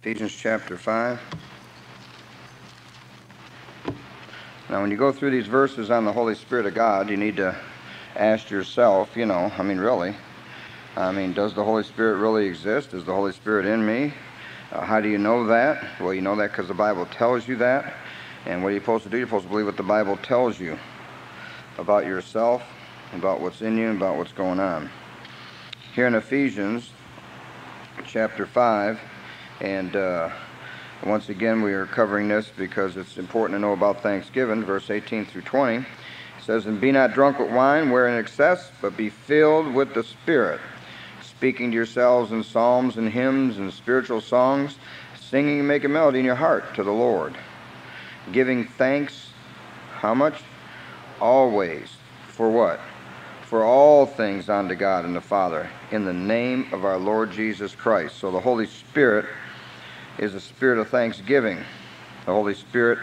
Ephesians chapter 5. Now, when you go through these verses on the Holy Spirit of God, you need to ask yourself, you know, I mean, really, I mean, does the Holy Spirit really exist? Is the Holy Spirit in me? Uh, how do you know that? Well, you know that because the Bible tells you that. And what are you supposed to do? You're supposed to believe what the Bible tells you about yourself, about what's in you, and about what's going on. Here in Ephesians chapter 5, and uh, once again, we are covering this because it's important to know about Thanksgiving, verse 18 through 20. It says, And be not drunk with wine, wherein excess, but be filled with the Spirit, speaking to yourselves in psalms and hymns and spiritual songs, singing and making melody in your heart to the Lord, giving thanks, how much? Always. For what? For all things unto God and the Father, in the name of our Lord Jesus Christ. So the Holy Spirit is a spirit of thanksgiving. The Holy Spirit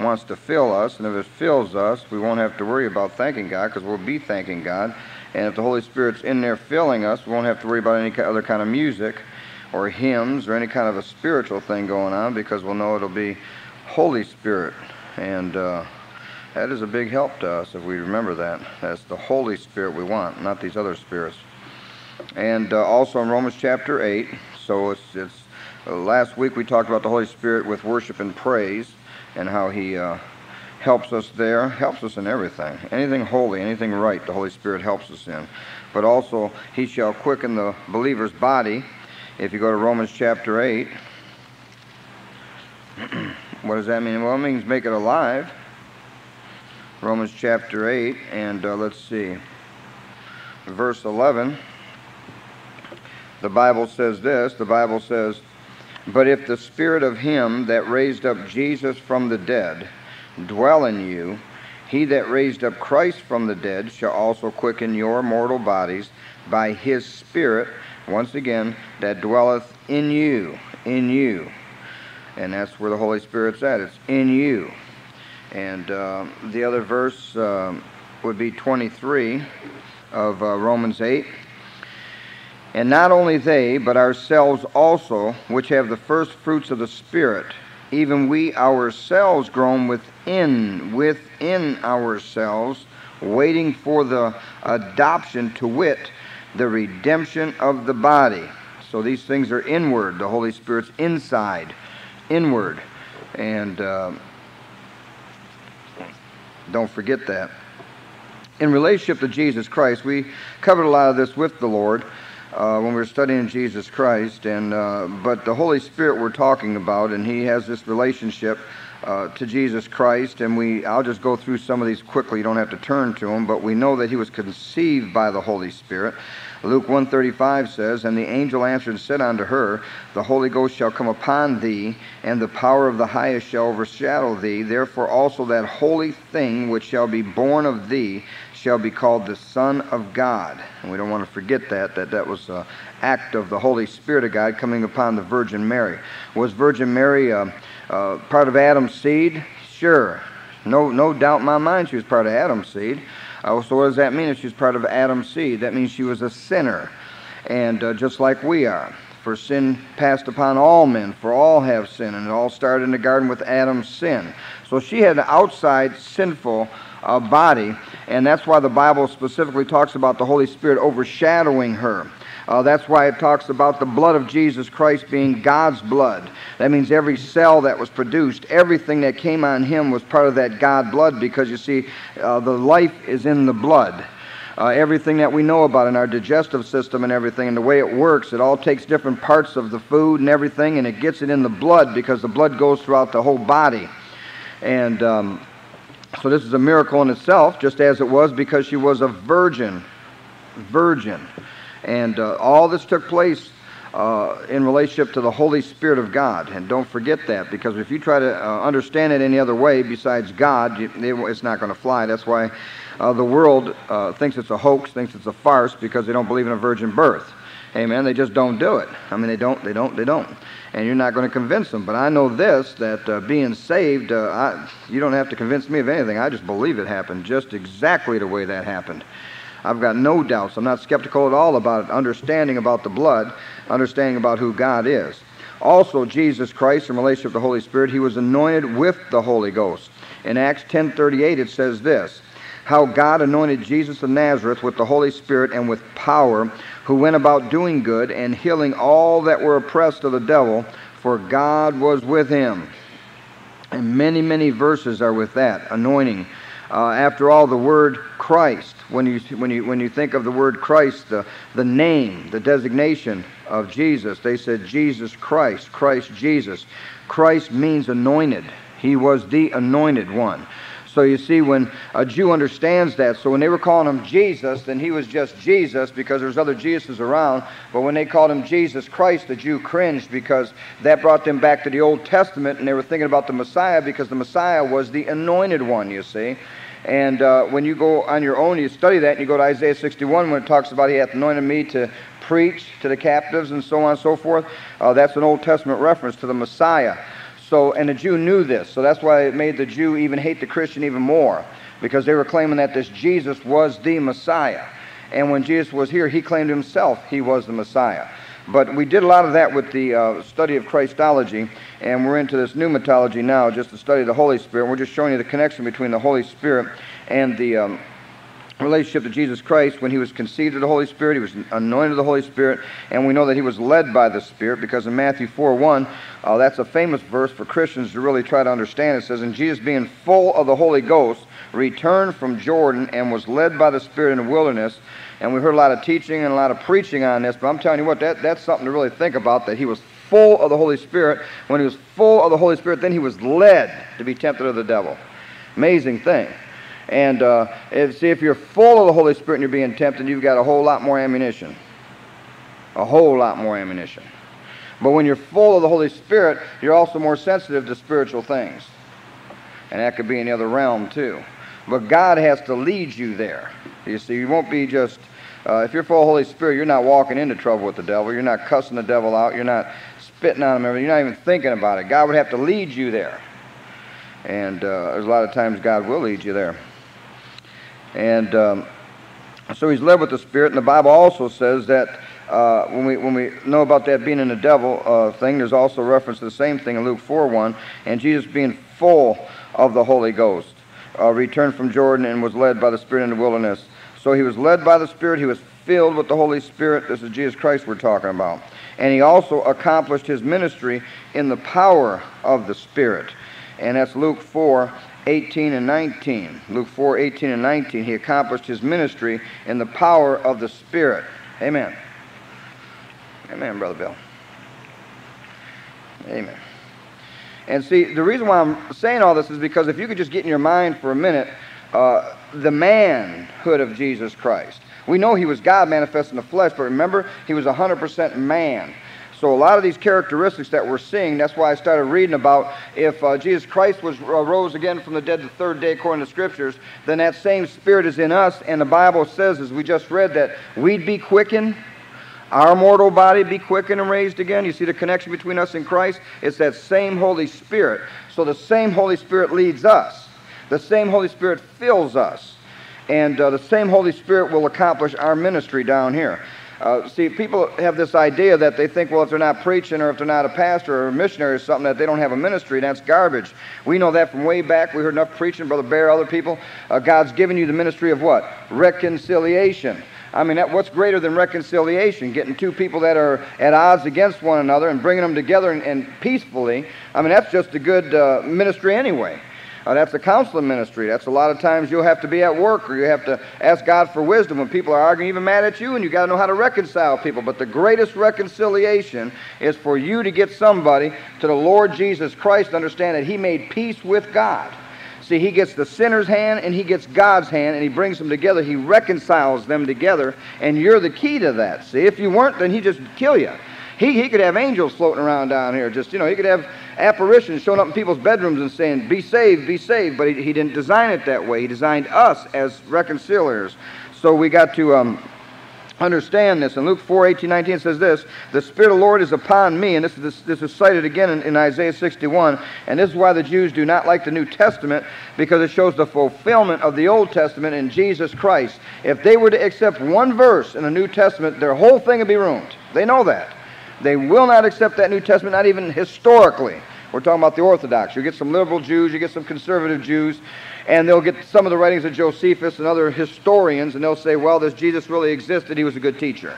wants to fill us, and if it fills us, we won't have to worry about thanking God because we'll be thanking God. And if the Holy Spirit's in there filling us, we won't have to worry about any other kind of music or hymns or any kind of a spiritual thing going on because we'll know it'll be Holy Spirit. And uh, that is a big help to us if we remember that. That's the Holy Spirit we want, not these other spirits. And uh, also in Romans chapter 8, so it's, it's last week we talked about the Holy Spirit with worship and praise and how He uh, helps us there, helps us in everything. Anything holy, anything right, the Holy Spirit helps us in. But also, He shall quicken the believer's body. If you go to Romans chapter 8, what does that mean? Well, it means make it alive. Romans chapter 8, and uh, let's see, verse 11. The Bible says this the Bible says, but if the spirit of him that raised up Jesus from the dead dwell in you, he that raised up Christ from the dead shall also quicken your mortal bodies by his spirit, once again, that dwelleth in you, in you. And that's where the Holy Spirit's at. It's in you. And uh, the other verse uh, would be 23 of uh, Romans 8. And not only they, but ourselves also, which have the first fruits of the Spirit, even we ourselves groan within, within ourselves, waiting for the adoption to wit, the redemption of the body. So these things are inward. The Holy Spirit's inside, inward. And uh, don't forget that. In relationship to Jesus Christ, we covered a lot of this with the Lord uh, when we are studying Jesus Christ. And uh, but the Holy Spirit we're talking about, and He has this relationship uh, to Jesus Christ. And we, I'll just go through some of these quickly. You don't have to turn to them, but we know that He was conceived by the Holy Spirit. Luke 135 says, And the angel answered and said unto her, The Holy Ghost shall come upon thee, and the power of the highest shall overshadow thee. Therefore also that holy thing which shall be born of thee shall be called the Son of God. And we don't want to forget that, that that was an act of the Holy Spirit of God coming upon the Virgin Mary. Was Virgin Mary uh, uh, part of Adam's seed? Sure. No, no doubt in my mind she was part of Adam's seed. Uh, so what does that mean if she was part of Adam's seed? That means she was a sinner, and uh, just like we are. For sin passed upon all men, for all have sinned, and it all started in the garden with Adam's sin. So she had an outside sinful uh, body, and that's why the Bible specifically talks about the Holy Spirit overshadowing her. Uh, that's why it talks about the blood of Jesus Christ being God's blood. That means every cell that was produced, everything that came on him was part of that God blood because you see, uh, the life is in the blood. Uh, everything that we know about in our digestive system and everything and the way it works, it all takes different parts of the food and everything and it gets it in the blood because the blood goes throughout the whole body. And um, so this is a miracle in itself, just as it was because she was a virgin. Virgin. And uh, all this took place uh, in relationship to the Holy Spirit of God. And don't forget that, because if you try to uh, understand it any other way besides God, you, it's not going to fly. That's why uh, the world uh, thinks it's a hoax, thinks it's a farce, because they don't believe in a virgin birth. Amen. They just don't do it. I mean, they don't, they don't, they don't. And you're not going to convince them. But I know this that uh, being saved, uh, I, you don't have to convince me of anything. I just believe it happened just exactly the way that happened. I've got no doubts. I'm not skeptical at all about it. Understanding about the blood, understanding about who God is. Also, Jesus Christ, in relationship to the Holy Spirit, he was anointed with the Holy Ghost. In Acts 10:38 it says this, how God anointed Jesus of Nazareth with the Holy Spirit and with power, who went about doing good and healing all that were oppressed of the devil, for God was with him. And many, many verses are with that anointing. Uh, after all, the word Christ, when you, when, you, when you think of the word Christ, the, the name, the designation of Jesus, they said Jesus Christ, Christ Jesus. Christ means anointed. He was the anointed one. So you see, when a Jew understands that, so when they were calling him Jesus, then he was just Jesus because there's other Jesuses around. But when they called him Jesus Christ, the Jew cringed because that brought them back to the Old Testament and they were thinking about the Messiah because the Messiah was the anointed one, you see. And uh, when you go on your own, you study that, and you go to Isaiah 61 when it talks about He hath anointed me to preach to the captives and so on and so forth. Uh, that's an Old Testament reference to the Messiah. So, and the Jew knew this, so that's why it made the Jew even hate the Christian even more, because they were claiming that this Jesus was the Messiah. And when Jesus was here, he claimed himself he was the Messiah. But we did a lot of that with the uh, study of Christology, and we're into this pneumatology now, just to study the Holy Spirit. We're just showing you the connection between the Holy Spirit and the um, relationship to Jesus Christ when he was conceived of the Holy Spirit, he was anointed of the Holy Spirit, and we know that he was led by the Spirit because in Matthew 4 1, uh, that's a famous verse for Christians to really try to understand. It says, And Jesus, being full of the Holy Ghost, returned from Jordan and was led by the Spirit in the wilderness. And we heard a lot of teaching and a lot of preaching on this, but I'm telling you what, that, that's something to really think about that he was full of the Holy Spirit. When he was full of the Holy Spirit, then he was led to be tempted of the devil. Amazing thing. And uh, if, see, if you're full of the Holy Spirit and you're being tempted, you've got a whole lot more ammunition. A whole lot more ammunition. But when you're full of the Holy Spirit, you're also more sensitive to spiritual things. And that could be in the other realm too. But God has to lead you there. You see, you won't be just, uh, if you're full of the Holy Spirit, you're not walking into trouble with the devil. You're not cussing the devil out. You're not spitting on him. You're not even thinking about it. God would have to lead you there. And uh, there's a lot of times God will lead you there. And um, so he's led with the Spirit. And the Bible also says that uh, when, we, when we know about that being in the devil uh, thing, there's also reference to the same thing in Luke 4 1. And Jesus being full of the Holy Ghost uh, returned from Jordan and was led by the Spirit in the wilderness. So he was led by the Spirit. He was filled with the Holy Spirit. This is Jesus Christ we're talking about. And he also accomplished his ministry in the power of the Spirit. And that's Luke 4 18 and 19. Luke 4 18 and 19. He accomplished his ministry in the power of the Spirit. Amen. Amen, Brother Bill. Amen. And see, the reason why I'm saying all this is because if you could just get in your mind for a minute uh, the manhood of Jesus Christ. We know he was God manifest in the flesh, but remember, he was 100% man. So a lot of these characteristics that we're seeing, that's why I started reading about if uh, Jesus Christ was uh, rose again from the dead the third day according to scriptures, then that same spirit is in us, and the Bible says, as we just read, that we'd be quickened, our mortal body be quickened and raised again. You see the connection between us and Christ? It's that same Holy Spirit. So the same Holy Spirit leads us. The same Holy Spirit fills us. And uh, the same Holy Spirit will accomplish our ministry down here. Uh, see, people have this idea that they think, well, if they're not preaching or if they're not a pastor or a missionary or something, that they don't have a ministry. That's garbage. We know that from way back. We heard enough preaching, Brother Bear, other people. Uh, God's given you the ministry of what? Reconciliation. I mean, that, what's greater than reconciliation? Getting two people that are at odds against one another and bringing them together and, and peacefully. I mean, that's just a good uh, ministry anyway. Uh, that's the counseling ministry. That's a lot of times you'll have to be at work or you have to ask God for wisdom when people are arguing, even mad at you, and you got to know how to reconcile people. But the greatest reconciliation is for you to get somebody to the Lord Jesus Christ, to understand that He made peace with God. See, he gets the sinner's hand and he gets God's hand and he brings them together. He reconciles them together, and you're the key to that. See, if you weren't, then he'd just kill you. He, he could have angels floating around down here. Just, you know, he could have apparitions showing up in people's bedrooms and saying, Be saved, be saved. But he, he didn't design it that way. He designed us as reconciliers. So we got to um, understand this. In Luke 4 18, 19 says this The Spirit of the Lord is upon me. And this, this, this is cited again in, in Isaiah 61. And this is why the Jews do not like the New Testament because it shows the fulfillment of the Old Testament in Jesus Christ. If they were to accept one verse in the New Testament, their whole thing would be ruined. They know that. They will not accept that New Testament, not even historically. We're talking about the Orthodox. You get some liberal Jews, you get some conservative Jews, and they'll get some of the writings of Josephus and other historians, and they'll say, well, this Jesus really existed, he was a good teacher.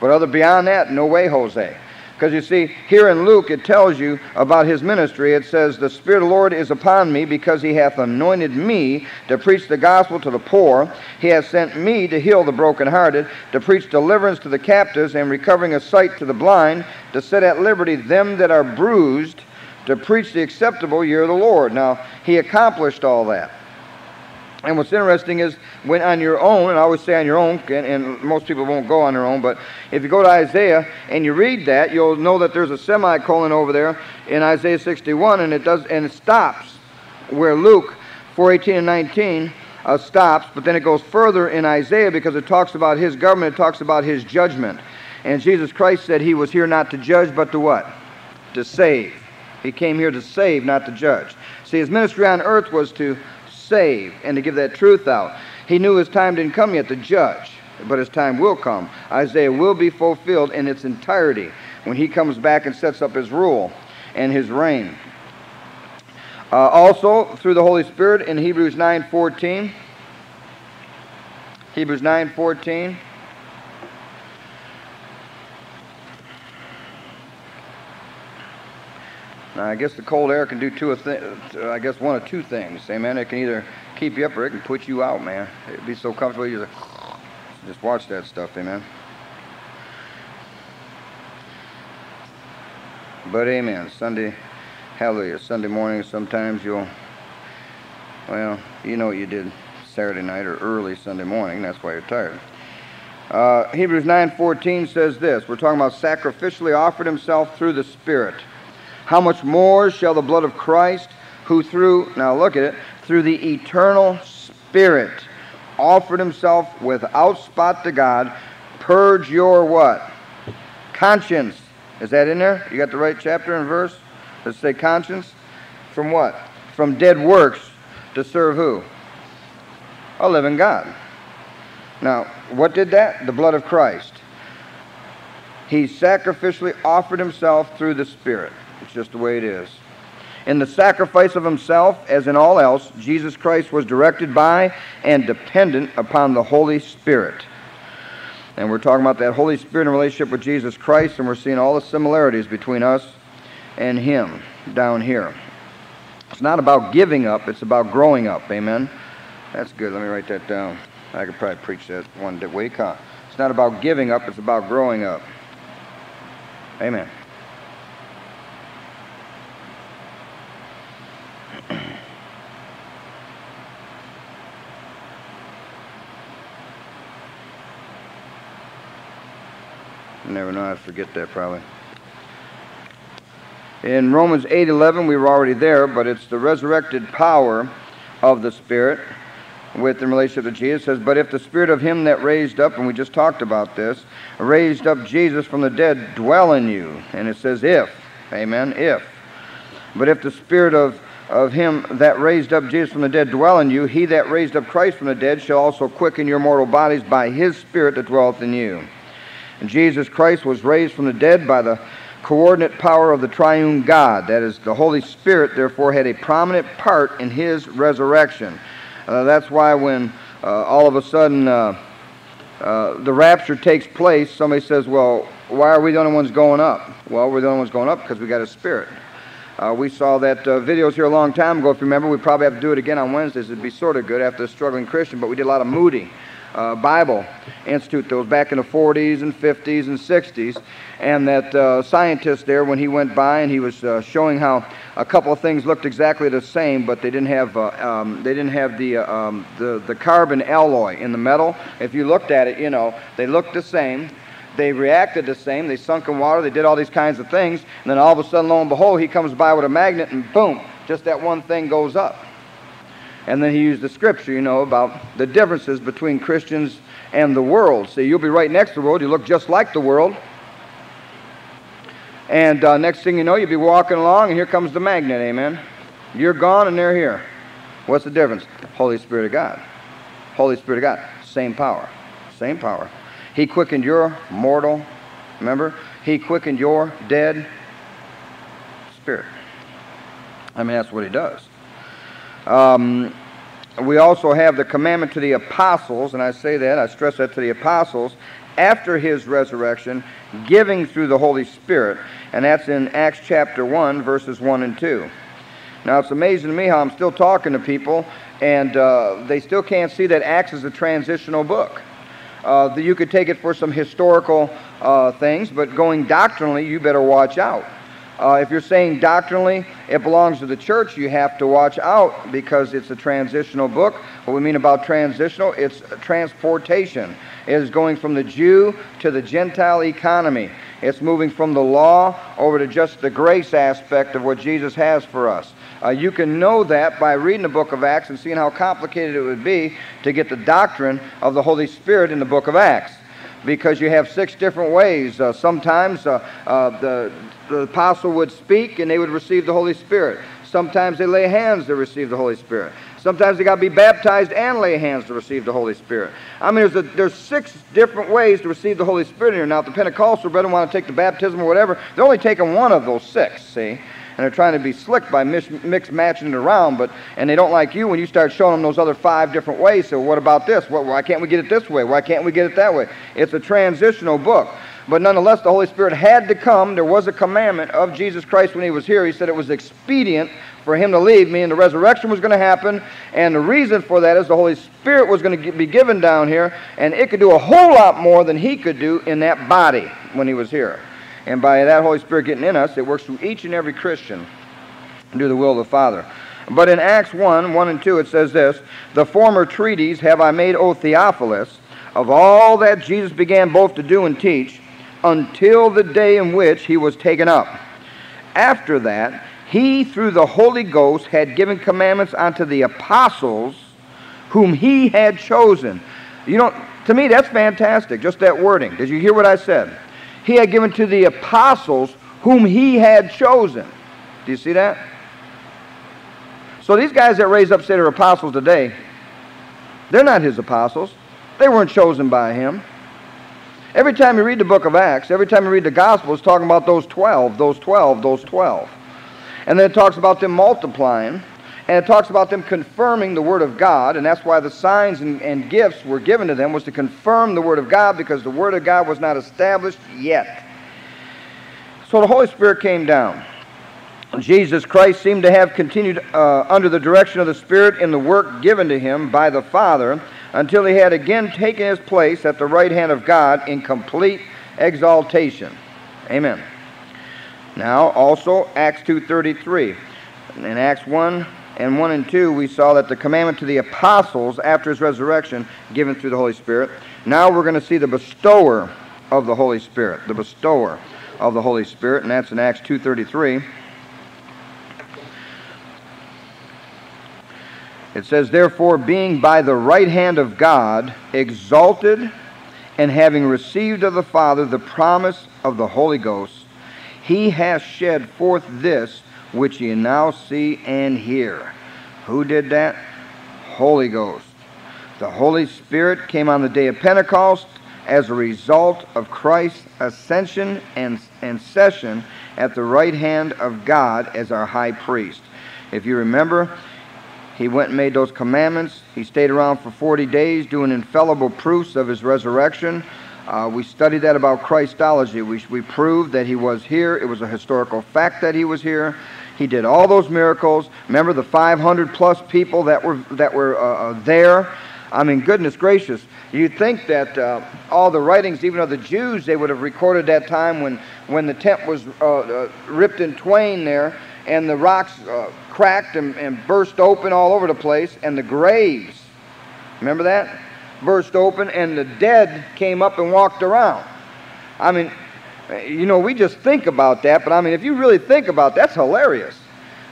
But other beyond that, no way, Jose. Because you see, here in Luke, it tells you about his ministry. It says, The Spirit of the Lord is upon me because he hath anointed me to preach the gospel to the poor. He hath sent me to heal the brokenhearted, to preach deliverance to the captives, and recovering of sight to the blind, to set at liberty them that are bruised, to preach the acceptable year of the Lord. Now, he accomplished all that. And what's interesting is when on your own, and I always say on your own, and, and, most people won't go on their own, but if you go to Isaiah and you read that, you'll know that there's a semicolon over there in Isaiah 61, and it does and it stops where Luke 4:18 and 19 uh, stops, but then it goes further in Isaiah because it talks about his government, it talks about his judgment, and Jesus Christ said he was here not to judge, but to what? To save. He came here to save, not to judge. See, his ministry on earth was to save and to give that truth out. He knew his time didn't come yet to judge, but his time will come. Isaiah will be fulfilled in its entirety when he comes back and sets up his rule and his reign. Uh, also, through the Holy Spirit in Hebrews 9.14, Hebrews 9.14, Now, I guess the cold air can do two. Th- I guess one of two things. Amen. It can either keep you up or it can put you out, man. It'd be so comfortable. You just, just watch that stuff. Amen. But amen. Sunday, hallelujah. Sunday morning, sometimes you'll, well, you know what you did Saturday night or early Sunday morning. That's why you're tired. Uh, Hebrews 9:14 says this. We're talking about sacrificially offered himself through the Spirit how much more shall the blood of Christ, who through, now look at it, through the eternal Spirit offered himself without spot to God, purge your what? Conscience. Is that in there? You got the right chapter and verse? Let's say conscience. From what? From dead works to serve who? A living God. Now, what did that? The blood of Christ. He sacrificially offered himself through the Spirit. It's just the way it is. In the sacrifice of himself, as in all else, Jesus Christ was directed by and dependent upon the Holy Spirit. And we're talking about that Holy Spirit in relationship with Jesus Christ, and we're seeing all the similarities between us and Him down here. It's not about giving up, it's about growing up. Amen? That's good. Let me write that down. I could probably preach that one week, huh? It's not about giving up, it's about growing up. Amen. Never know. I'd forget that probably. In Romans 8:11, we were already there, but it's the resurrected power of the Spirit with in relationship to Jesus. It says, "But if the Spirit of Him that raised up, and we just talked about this, raised up Jesus from the dead, dwell in you," and it says, "If, Amen, if." But if the Spirit of of him that raised up Jesus from the dead dwell in you, he that raised up Christ from the dead shall also quicken your mortal bodies by his Spirit that dwelleth in you. And Jesus Christ was raised from the dead by the coordinate power of the triune God. That is, the Holy Spirit, therefore, had a prominent part in his resurrection. Uh, that's why when uh, all of a sudden uh, uh, the rapture takes place, somebody says, Well, why are we the only ones going up? Well, we're the only ones going up because we got a spirit. Uh, we saw that uh, videos here a long time ago. If you remember, we probably have to do it again on Wednesdays. It'd be sort of good after the struggling Christian, but we did a lot of Moody uh, Bible Institute that was back in the 40s and 50s and 60s. And that uh, scientist there, when he went by and he was uh, showing how a couple of things looked exactly the same, but they didn't have, uh, um, they didn't have the, uh, um, the, the carbon alloy in the metal. If you looked at it, you know, they looked the same. They reacted the same. They sunk in water. They did all these kinds of things. And then all of a sudden, lo and behold, he comes by with a magnet and boom, just that one thing goes up. And then he used the scripture, you know, about the differences between Christians and the world. See, you'll be right next to the world. You look just like the world. And uh, next thing you know, you'll be walking along, and here comes the magnet, amen. You're gone, and they're here. What's the difference? Holy Spirit of God. Holy Spirit of God. Same power. Same power. He quickened your mortal, remember? He quickened your dead spirit. I mean, that's what he does. Um, we also have the commandment to the apostles, and I say that, I stress that to the apostles, after his resurrection, giving through the Holy Spirit. And that's in Acts chapter 1, verses 1 and 2. Now, it's amazing to me how I'm still talking to people, and uh, they still can't see that Acts is a transitional book. Uh, you could take it for some historical uh, things, but going doctrinally, you better watch out. Uh, if you're saying doctrinally it belongs to the church, you have to watch out because it's a transitional book. What we mean about transitional, it's transportation. It is going from the Jew to the Gentile economy. It's moving from the law over to just the grace aspect of what Jesus has for us. Uh, you can know that by reading the book of Acts and seeing how complicated it would be to get the doctrine of the Holy Spirit in the book of Acts because you have six different ways. Uh, sometimes uh, uh, the, the apostle would speak and they would receive the Holy Spirit. Sometimes they lay hands to receive the Holy Spirit. Sometimes they got to be baptized and lay hands to receive the Holy Spirit. I mean, there's, a, there's six different ways to receive the Holy Spirit here. Now, if the Pentecostal brethren want to take the baptism or whatever, they're only taking one of those six, see? And they're trying to be slick by mix, mix matching it around, but and they don't like you when you start showing them those other five different ways. So what about this? Why can't we get it this way? Why can't we get it that way? It's a transitional book. But nonetheless, the Holy Spirit had to come. There was a commandment of Jesus Christ when he was here. He said it was expedient for him to leave me, and the resurrection was going to happen. And the reason for that is the Holy Spirit was going to be given down here, and it could do a whole lot more than he could do in that body when he was here. And by that Holy Spirit getting in us, it works through each and every Christian to do the will of the Father. But in Acts 1 1 and 2, it says this The former treaties have I made, O Theophilus, of all that Jesus began both to do and teach, until the day in which he was taken up. After that, he, through the Holy Ghost, had given commandments unto the apostles whom he had chosen. You know, to me, that's fantastic, just that wording. Did you hear what I said? He had given to the apostles whom he had chosen. Do you see that? So these guys that raise up say they're apostles today, they're not his apostles. They weren't chosen by him. Every time you read the book of Acts, every time you read the Gospel, it's talking about those 12, those 12, those 12. And then it talks about them multiplying, and it talks about them confirming the Word of God, and that's why the signs and, and gifts were given to them, was to confirm the Word of God, because the Word of God was not established yet. So the Holy Spirit came down. Jesus Christ seemed to have continued uh, under the direction of the Spirit in the work given to him by the Father until he had again taken his place at the right hand of God in complete exaltation. Amen. Now also Acts 2:33. In Acts 1 and 1 and 2 we saw that the commandment to the apostles after his resurrection given through the Holy Spirit. Now we're going to see the bestower of the Holy Spirit, the bestower of the Holy Spirit, and that's in Acts 2:33. It says, Therefore, being by the right hand of God exalted, and having received of the Father the promise of the Holy Ghost, he has shed forth this which ye now see and hear. Who did that? Holy Ghost. The Holy Spirit came on the day of Pentecost as a result of Christ's ascension and, and session at the right hand of God as our high priest. If you remember, he went and made those commandments. He stayed around for 40 days doing infallible proofs of his resurrection. Uh, we studied that about Christology. We, we proved that he was here. It was a historical fact that he was here. He did all those miracles. Remember the 500 plus people that were, that were uh, uh, there? I mean, goodness gracious. You'd think that uh, all the writings, even of the Jews, they would have recorded that time when, when the tent was uh, uh, ripped in twain there and the rocks uh, cracked and, and burst open all over the place, and the graves, remember that? Burst open, and the dead came up and walked around. I mean, you know, we just think about that, but I mean, if you really think about that, that's hilarious.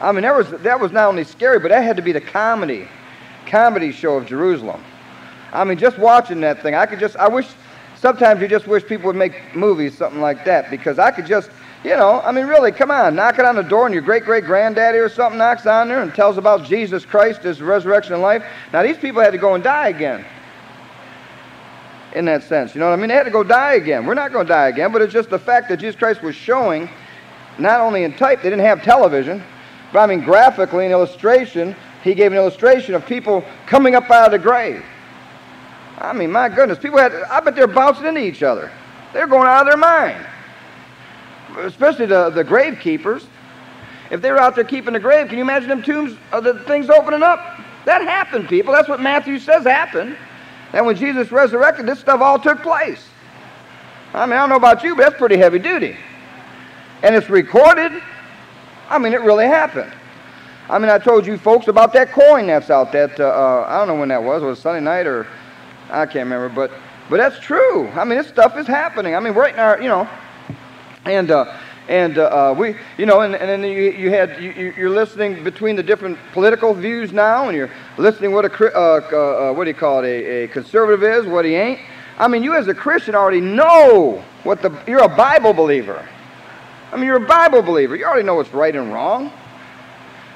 I mean, that was, that was not only scary, but that had to be the comedy, comedy show of Jerusalem. I mean, just watching that thing, I could just, I wish, sometimes you just wish people would make movies, something like that, because I could just, you know, I mean, really, come on, knock it on the door, and your great great granddaddy or something knocks on there and tells about Jesus Christ, his resurrection and life. Now, these people had to go and die again. In that sense. You know what I mean? They had to go die again. We're not going to die again, but it's just the fact that Jesus Christ was showing, not only in type, they didn't have television, but I mean graphically, in illustration, he gave an illustration of people coming up out of the grave. I mean, my goodness, people had, I bet they're bouncing into each other. They're going out of their mind. Especially the, the grave keepers. If they were out there keeping the grave, can you imagine them tombs, uh, the things opening up? That happened, people. That's what Matthew says happened. And when Jesus resurrected, this stuff all took place. I mean, I don't know about you, but that's pretty heavy duty. And it's recorded. I mean, it really happened. I mean, I told you folks about that coin that's out. That uh, uh, I don't know when that was. Was it Sunday night or I can't remember. But but that's true. I mean, this stuff is happening. I mean, right now, you know, and uh, and uh, uh, we, you know, and, and then you, you had you, you're listening between the different political views now, and you're listening what a uh, uh, what do you call it, a, a conservative is, what he ain't. I mean, you as a Christian already know what the you're a Bible believer. I mean, you're a Bible believer. You already know what's right and wrong.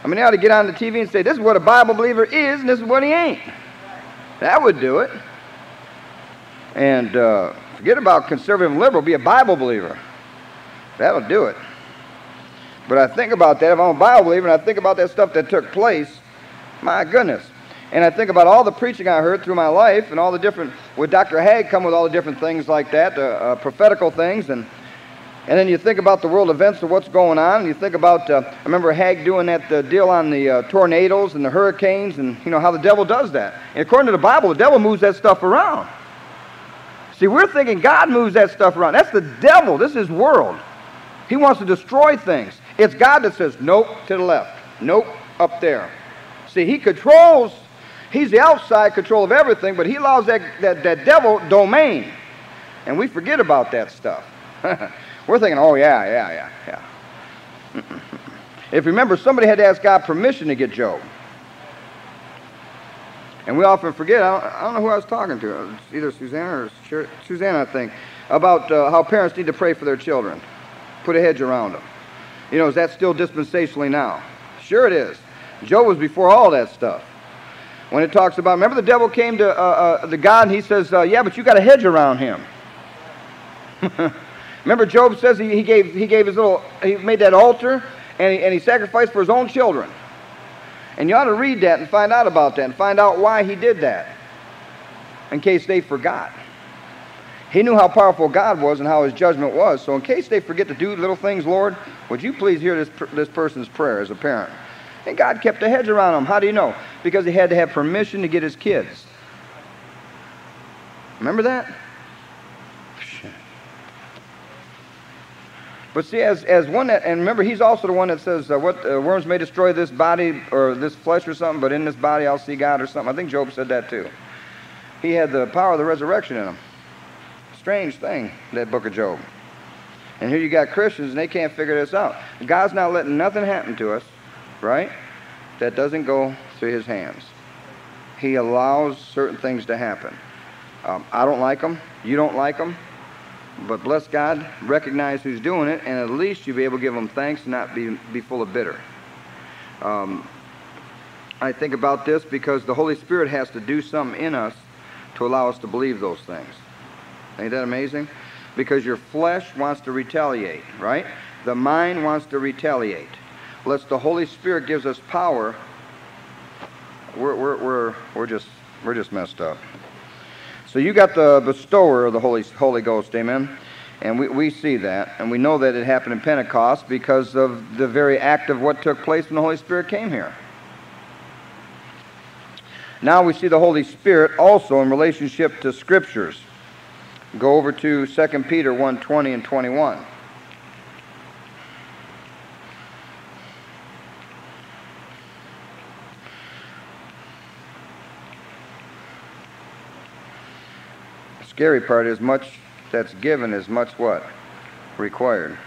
I mean, you ought to get on the TV and say, this is what a Bible believer is, and this is what he ain't. That would do it. And uh, forget about conservative and liberal, be a Bible believer. That'll do it. But I think about that, if I'm a Bible believer, and I think about that stuff that took place, my goodness. And I think about all the preaching I heard through my life and all the different, with Dr. Hag come with all the different things like that, uh, uh, prophetical things, and and then you think about the world events of what's going on, and you think about, uh, I remember Hag doing that uh, deal on the uh, tornadoes and the hurricanes, and you know how the devil does that. And according to the Bible, the devil moves that stuff around. See, we're thinking God moves that stuff around. That's the devil. This is world. He wants to destroy things. It's God that says, nope, to the left. Nope, up there. See, he controls, he's the outside control of everything, but he allows that, that, that devil domain. And we forget about that stuff. We're thinking, oh, yeah, yeah, yeah, yeah. if you remember, somebody had to ask God permission to get Job. And we often forget, I don't, I don't know who I was talking to, it's either Susanna or Susanna, I think, about uh, how parents need to pray for their children. Put a hedge around them. You know, is that still dispensationally now? Sure it is. Job was before all that stuff. When it talks about, remember the devil came to uh, uh, the God and he says, uh, yeah, but you got a hedge around him. Remember, Job says he, he, gave, he gave his little, he made that altar and he, and he sacrificed for his own children. And you ought to read that and find out about that and find out why he did that in case they forgot. He knew how powerful God was and how his judgment was. So, in case they forget to do little things, Lord, would you please hear this, this person's prayer as a parent? And God kept a hedge around him. How do you know? Because he had to have permission to get his kids. Remember that? But see, as, as one that, and remember, he's also the one that says, uh, what uh, worms may destroy this body or this flesh or something, but in this body I'll see God or something. I think Job said that too. He had the power of the resurrection in him. Strange thing, that book of Job. And here you got Christians, and they can't figure this out. God's not letting nothing happen to us, right? That doesn't go through his hands. He allows certain things to happen. Um, I don't like them. You don't like them. But bless God, recognize who's doing it, and at least you'll be able to give them thanks and not be, be full of bitter. Um, I think about this because the Holy Spirit has to do something in us to allow us to believe those things. Ain't that amazing? Because your flesh wants to retaliate, right? The mind wants to retaliate. Unless the Holy Spirit gives us power, we're, we're, we're, we're, just, we're just messed up. So you got the bestower of the Holy, Holy Ghost, amen? And we, we see that. And we know that it happened in Pentecost because of the very act of what took place when the Holy Spirit came here. Now we see the Holy Spirit also in relationship to Scriptures. Go over to 2 Peter 1 20 and 21. The scary part is much that's given is much what? Required.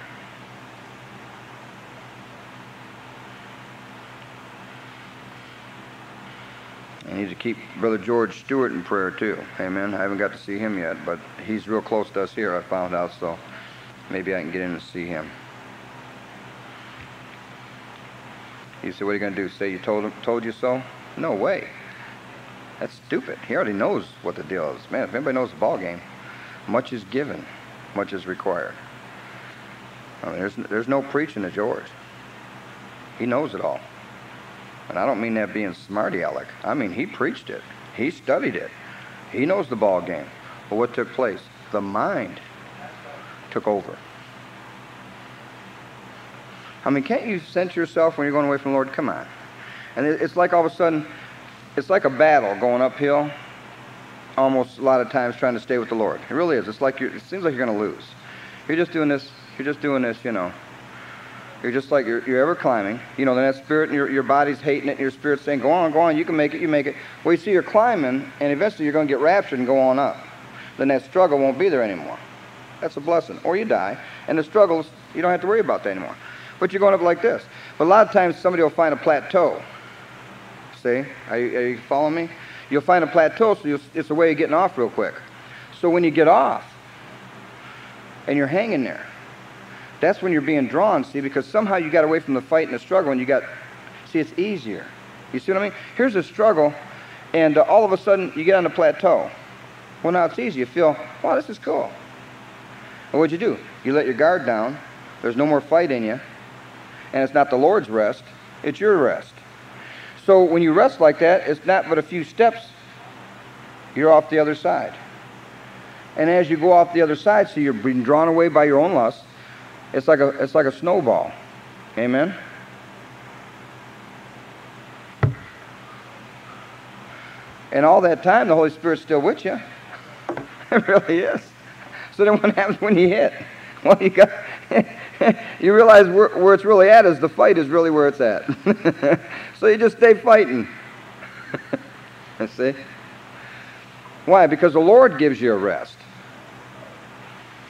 Need to keep Brother George Stewart in prayer too. Amen. I haven't got to see him yet, but he's real close to us here, I found out, so maybe I can get in and see him. He said, What are you going to do? Say you told, him, told you so? No way. That's stupid. He already knows what the deal is. Man, if anybody knows the ball game, much is given, much is required. I mean, there's, there's no preaching to George. He knows it all. And I don't mean that being smarty aleck. I mean, he preached it. He studied it. He knows the ball game. But what took place? The mind took over. I mean, can't you sense yourself when you're going away from the Lord? Come on. And it's like all of a sudden, it's like a battle going uphill, almost a lot of times trying to stay with the Lord. It really is. It's like you it seems like you're going to lose. You're just doing this, you're just doing this, you know. You're just like you're, you're ever climbing. You know, then that spirit and your, your body's hating it, and your spirit's saying, Go on, go on, you can make it, you make it. Well, you see, you're climbing, and eventually you're going to get raptured and go on up. Then that struggle won't be there anymore. That's a blessing. Or you die, and the struggles, you don't have to worry about that anymore. But you're going up like this. But a lot of times somebody will find a plateau. See? Are you, are you following me? You'll find a plateau, so it's a way of getting off real quick. So when you get off, and you're hanging there, that's when you're being drawn, see, because somehow you got away from the fight and the struggle and you got, see, it's easier. You see what I mean? Here's a struggle, and uh, all of a sudden you get on the plateau. Well, now it's easy. You feel, wow, this is cool. And what'd you do? You let your guard down. There's no more fight in you. And it's not the Lord's rest, it's your rest. So when you rest like that, it's not but a few steps, you're off the other side. And as you go off the other side, so you're being drawn away by your own lust, it's like a, it's like a snowball. Amen? And all that time, the Holy Spirit's still with you. It really is. So then what happens when you hit? Well, you got you realize where, where, it's really at is the fight is really where it's at. so you just stay fighting. See? Why? Because the Lord gives you a rest.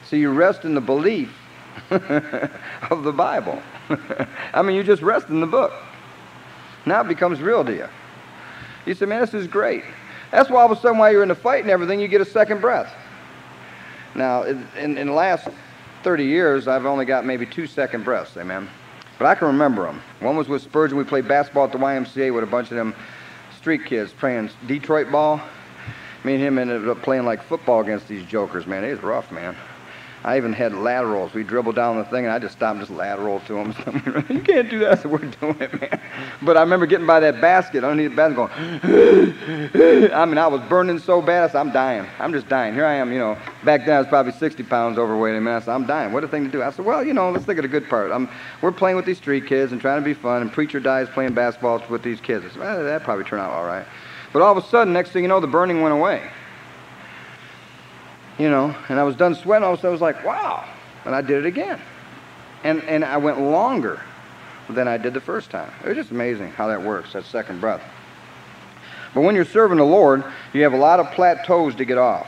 So you rest in the belief of the Bible. I mean, you just rest in the book. Now it becomes real to you. You say, man, this is great. That's why all of a sudden, while you're in the fight and everything, you get a second breath. Now, in, in the last 30 years, I've only got maybe two second breaths, amen. But I can remember them. One was with Spurgeon. We played basketball at the YMCA with a bunch of them street kids playing Detroit ball. Me and him ended up playing like football against these jokers, man. It was rough, man. I even had laterals. We dribbled down the thing, and I just stopped and just lateral to them. you hmm. can't do that. So we're doing it, man. But I remember getting by that basket underneath the basket, going. I mean, I was burning so bad. I said, "I'm dying. I'm just dying." Here I am. You know, back then I was probably 60 pounds overweight. I mean, I said, "I'm dying. What a thing to do." I said, "Well, you know, let's think of the good part. I'm, we're playing with these street kids and trying to be fun, and preacher dies playing basketball with these kids." I said, well, "That probably turned out all right." But all of a sudden, next thing you know, the burning went away you know, and I was done sweating. All of a sudden, I was like, wow. And I did it again. And, and I went longer than I did the first time. It was just amazing how that works, that second breath. But when you're serving the Lord, you have a lot of plateaus to get off.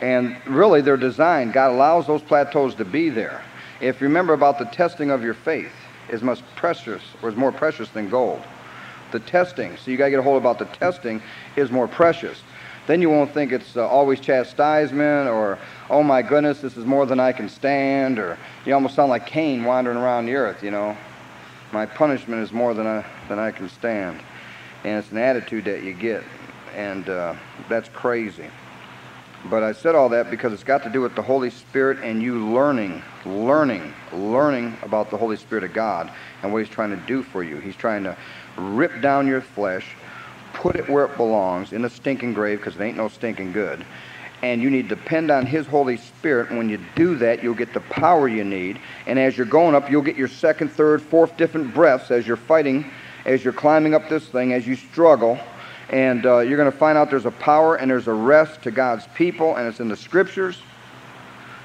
And really, they're designed. God allows those plateaus to be there. If you remember about the testing of your faith, is much precious, or is more precious than gold. The testing, so you got to get a hold about the testing, is more precious then you won't think it's uh, always chastisement or, oh my goodness, this is more than I can stand, or you almost sound like Cain wandering around the earth, you know. My punishment is more than I, than I can stand. And it's an attitude that you get, and uh, that's crazy. But I said all that because it's got to do with the Holy Spirit and you learning, learning, learning about the Holy Spirit of God and what He's trying to do for you. He's trying to rip down your flesh, put it where it belongs, in a stinking grave, because it ain't no stinking good. And you need to depend on His Holy Spirit. And when you do that, you'll get the power you need. And as you're going up, you'll get your second, third, fourth different breaths as you're fighting, as you're climbing up this thing, as you struggle. And uh, you're going to find out there's a power and there's a rest to God's people, and it's in the Scriptures.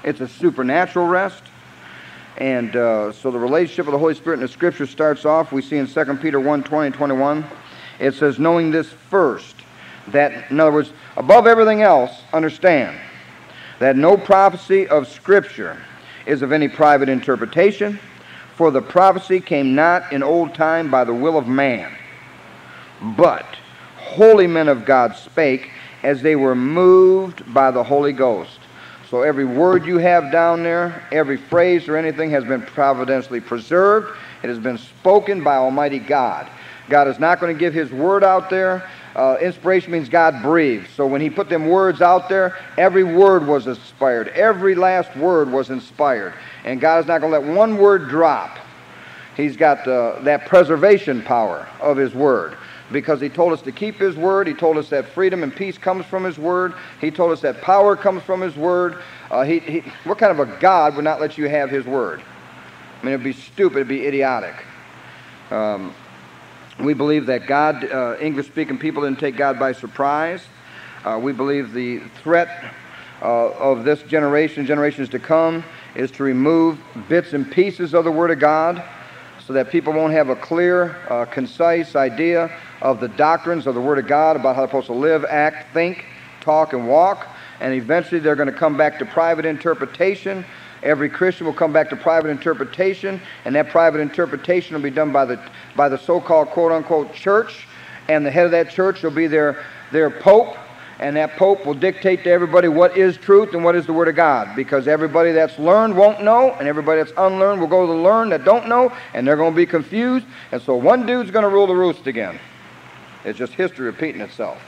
It's a supernatural rest. And uh, so the relationship of the Holy Spirit in the Scripture starts off, we see in 2 Peter 1 20 and 21. It says, knowing this first, that, in other words, above everything else, understand that no prophecy of Scripture is of any private interpretation, for the prophecy came not in old time by the will of man, but holy men of God spake as they were moved by the Holy Ghost. So every word you have down there, every phrase or anything has been providentially preserved. It has been spoken by Almighty God. God is not going to give His word out there uh, inspiration means God breathed. So when he put them words out there, every word was inspired. Every last word was inspired. And God is not going to let one word drop. He's got uh, that preservation power of his word because he told us to keep his word. He told us that freedom and peace comes from his word. He told us that power comes from his word. Uh, he, he, what kind of a God would not let you have his word? I mean, it'd be stupid, it'd be idiotic. Um, we believe that God, uh, English speaking people didn't take God by surprise. Uh, we believe the threat uh, of this generation, generations to come, is to remove bits and pieces of the Word of God so that people won't have a clear, uh, concise idea of the doctrines of the Word of God about how they're supposed to live, act, think, talk, and walk. And eventually they're going to come back to private interpretation Every Christian will come back to private interpretation, and that private interpretation will be done by the, by the so called quote unquote church, and the head of that church will be their, their pope, and that pope will dictate to everybody what is truth and what is the word of God, because everybody that's learned won't know, and everybody that's unlearned will go to learn that don't know, and they're going to be confused, and so one dude's going to rule the roost again. It's just history repeating itself.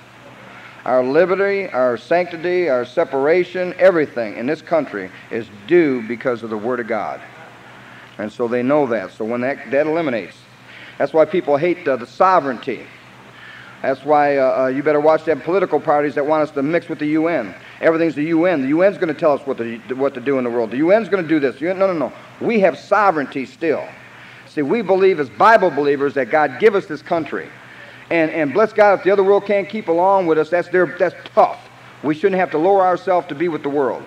Our liberty, our sanctity, our separation, everything in this country is due because of the Word of God. And so they know that. So when that, that eliminates, that's why people hate uh, the sovereignty. That's why uh, uh, you better watch them political parties that want us to mix with the UN. Everything's the UN. The UN's going to tell us what to, what to do in the world. The UN's going to do this. No, no, no. We have sovereignty still. See, we believe as Bible believers that God give us this country. And, and bless God, if the other world can't keep along with us, that's, their, that's tough. We shouldn't have to lower ourselves to be with the world.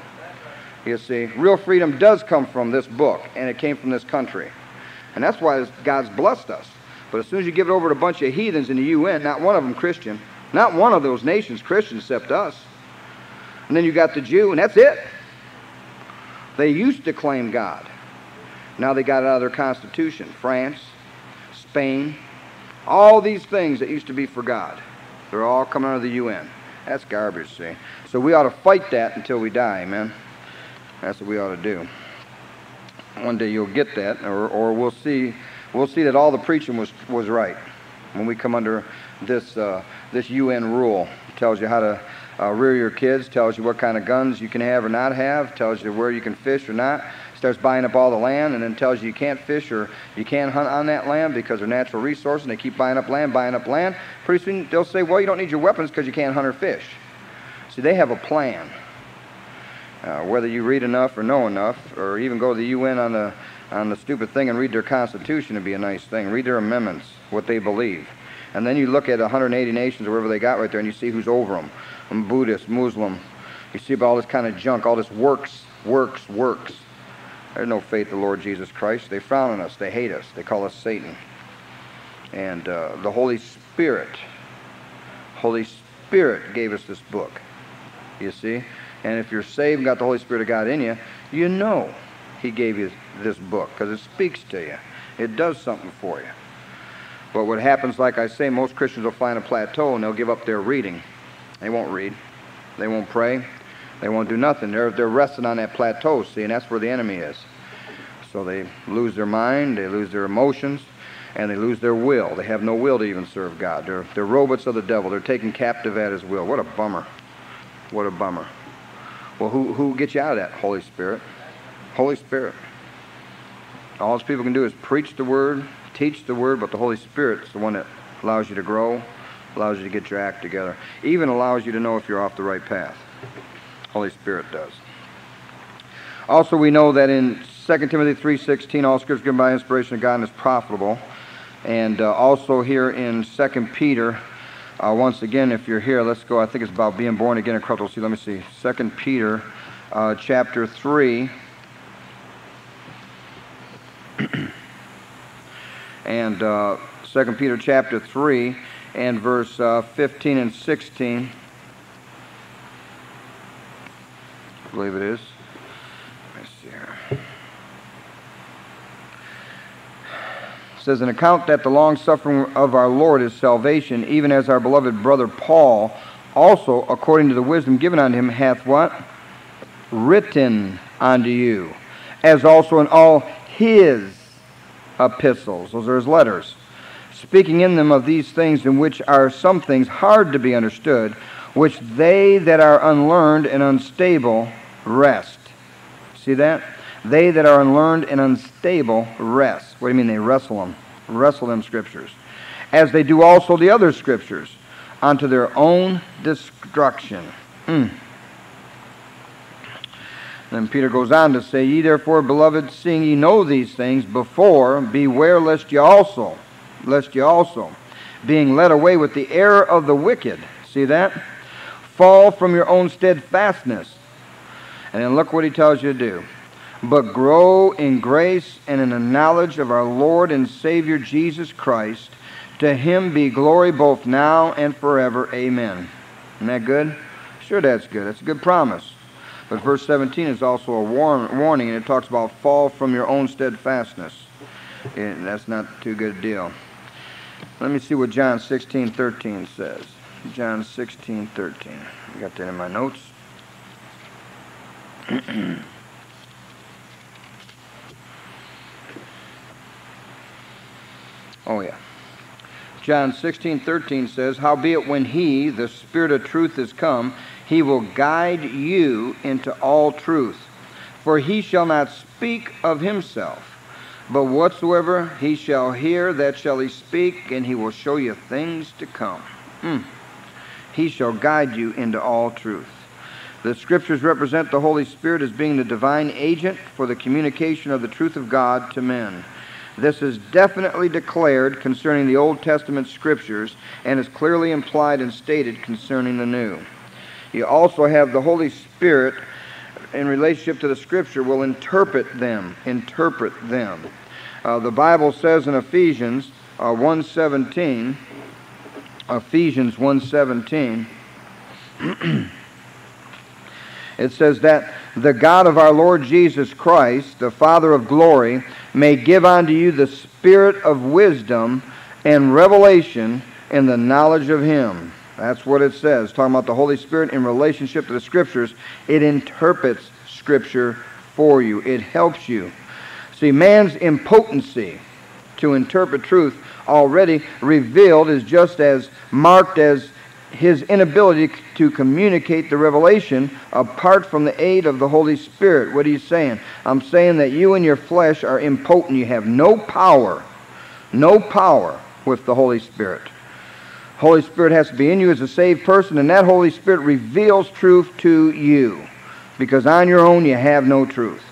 You see, real freedom does come from this book, and it came from this country. And that's why God's blessed us. But as soon as you give it over to a bunch of heathens in the UN, not one of them Christian, not one of those nations Christian except us. And then you got the Jew, and that's it. They used to claim God. Now they got it out of their constitution. France, Spain, all these things that used to be for God, they're all coming out of the UN. That's garbage, see? So we ought to fight that until we die, man. That's what we ought to do. One day you'll get that, or, or we'll see we'll see that all the preaching was, was right when we come under this, uh, this UN rule. It tells you how to uh, rear your kids, tells you what kind of guns you can have or not have, tells you where you can fish or not, starts buying up all the land and then tells you you can't fish or you can't hunt on that land because they're natural resources and they keep buying up land, buying up land. Pretty soon they'll say, well, you don't need your weapons because you can't hunt or fish. See, they have a plan. Uh, whether you read enough or know enough, or even go to the UN on the on the stupid thing and read their constitution would be a nice thing. Read their amendments, what they believe. And then you look at 180 nations or wherever they got right there and you see who's over them. I'm Buddhist, Muslim. You see about all this kind of junk, all this works, works, works. There's no faith in the Lord Jesus Christ. They frown on us. They hate us. They call us Satan. And uh, the Holy Spirit, Holy Spirit gave us this book. You see? And if you're saved and got the Holy Spirit of God in you, you know He gave you this book because it speaks to you. It does something for you. But what happens, like I say, most Christians will find a plateau and they'll give up their reading. They won't read. They won't pray. They won't do nothing. They're, they're resting on that plateau, see, and that's where the enemy is. So they lose their mind, they lose their emotions, and they lose their will. They have no will to even serve God. They're, they're robots of the devil. They're taken captive at his will. What a bummer. What a bummer. Well, who, who gets you out of that? Holy Spirit. Holy Spirit. All those people can do is preach the word, teach the word, but the Holy Spirit's the one that allows you to grow, allows you to get your act together, even allows you to know if you're off the right path. Holy Spirit does. Also, we know that in 2 Timothy 3.16, all scripture given by inspiration of God and is profitable. And uh, also here in 2 Peter, uh, once again, if you're here, let's go. I think it's about being born again in Christ. See, let me see. 2 Peter uh, chapter 3. and uh, 2 Peter chapter 3 and verse uh, 15 and 16. I believe it is. Let me see here. It says, An account that the long suffering of our Lord is salvation, even as our beloved brother Paul also, according to the wisdom given unto him, hath what? Written unto you, as also in all his epistles. Those are his letters speaking in them of these things in which are some things hard to be understood, which they that are unlearned and unstable wrest. See that? They that are unlearned and unstable wrest. What do you mean they wrestle them? Wrestle them scriptures. As they do also the other scriptures, unto their own destruction. Mm. Then Peter goes on to say, Ye therefore, beloved, seeing ye know these things before, beware lest ye also, lest ye also, being led away with the error of the wicked, see that? Fall from your own steadfastness. And then look what he tells you to do. But grow in grace and in the knowledge of our Lord and Savior Jesus Christ. To him be glory both now and forever. Amen. Isn't that good? Sure, that's good. That's a good promise. But verse 17 is also a warning, and it talks about fall from your own steadfastness. And that's not too good a deal. Let me see what John 16, 13 says. John 16, 13. I got that in my notes. oh, yeah. John 16, 13 says, Howbeit when he, the Spirit of truth, is come, he will guide you into all truth. For he shall not speak of himself, but whatsoever he shall hear, that shall he speak, and he will show you things to come. Mm. He shall guide you into all truth. The scriptures represent the Holy Spirit as being the divine agent for the communication of the truth of God to men. This is definitely declared concerning the Old Testament scriptures and is clearly implied and stated concerning the New. You also have the Holy Spirit in relationship to the Scripture will interpret them. Interpret them. Uh, the Bible says in Ephesians uh, 1.17, Ephesians 1.17, it says that the God of our Lord Jesus Christ, the Father of glory, may give unto you the spirit of wisdom and revelation in the knowledge of him that's what it says. Talking about the Holy Spirit in relationship to the Scriptures, it interprets Scripture for you, it helps you. See, man's impotency to interpret truth already revealed is just as marked as his inability to communicate the revelation apart from the aid of the Holy Spirit. What are you saying? I'm saying that you and your flesh are impotent. You have no power, no power with the Holy Spirit. Holy Spirit has to be in you as a saved person, and that Holy Spirit reveals truth to you. Because on your own, you have no truth.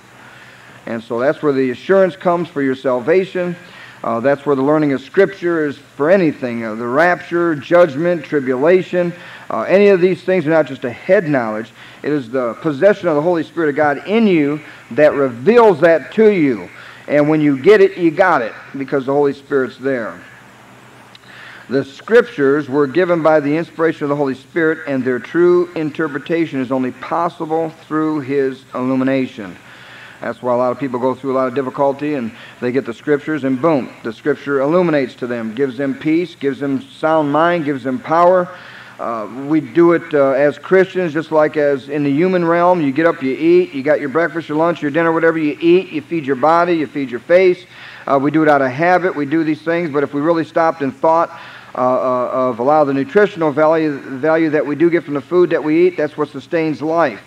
And so that's where the assurance comes for your salvation. Uh, that's where the learning of Scripture is for anything. Uh, the rapture, judgment, tribulation, uh, any of these things are not just a head knowledge. It is the possession of the Holy Spirit of God in you that reveals that to you. And when you get it, you got it because the Holy Spirit's there. The scriptures were given by the inspiration of the Holy Spirit, and their true interpretation is only possible through His illumination. That's why a lot of people go through a lot of difficulty and they get the scriptures, and boom, the scripture illuminates to them, gives them peace, gives them sound mind, gives them power. Uh, we do it uh, as Christians, just like as in the human realm. You get up, you eat, you got your breakfast, your lunch, your dinner, whatever you eat, you feed your body, you feed your face. Uh, we do it out of habit, we do these things, but if we really stopped and thought, uh, uh, of a lot of the nutritional value, value that we do get from the food that we eat. That's what sustains life.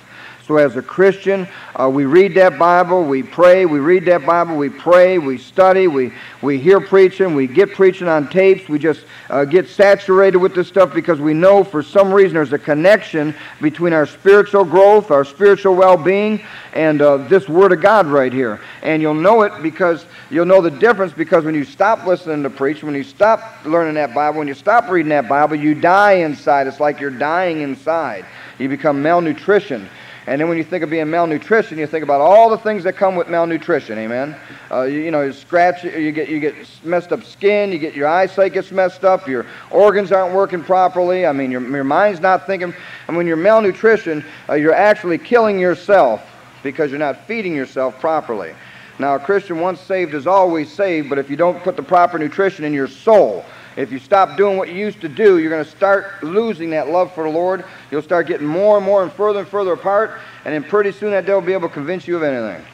So, as a Christian, uh, we read that Bible, we pray, we read that Bible, we pray, we study, we, we hear preaching, we get preaching on tapes, we just uh, get saturated with this stuff because we know for some reason there's a connection between our spiritual growth, our spiritual well being, and uh, this Word of God right here. And you'll know it because you'll know the difference because when you stop listening to preach, when you stop learning that Bible, when you stop reading that Bible, you die inside. It's like you're dying inside. You become malnutrition. And then when you think of being malnutrition, you think about all the things that come with malnutrition. Amen. Uh, you, you, know, you scratch, you get you get messed up skin, you get your eyesight gets messed up, your organs aren't working properly. I mean, your your mind's not thinking. And when you're malnutrition, uh, you're actually killing yourself because you're not feeding yourself properly. Now, a Christian once saved is always saved, but if you don't put the proper nutrition in your soul, if you stop doing what you used to do, you're going to start losing that love for the Lord. You'll start getting more and more and further and further apart, and then pretty soon that devil will be able to convince you of anything.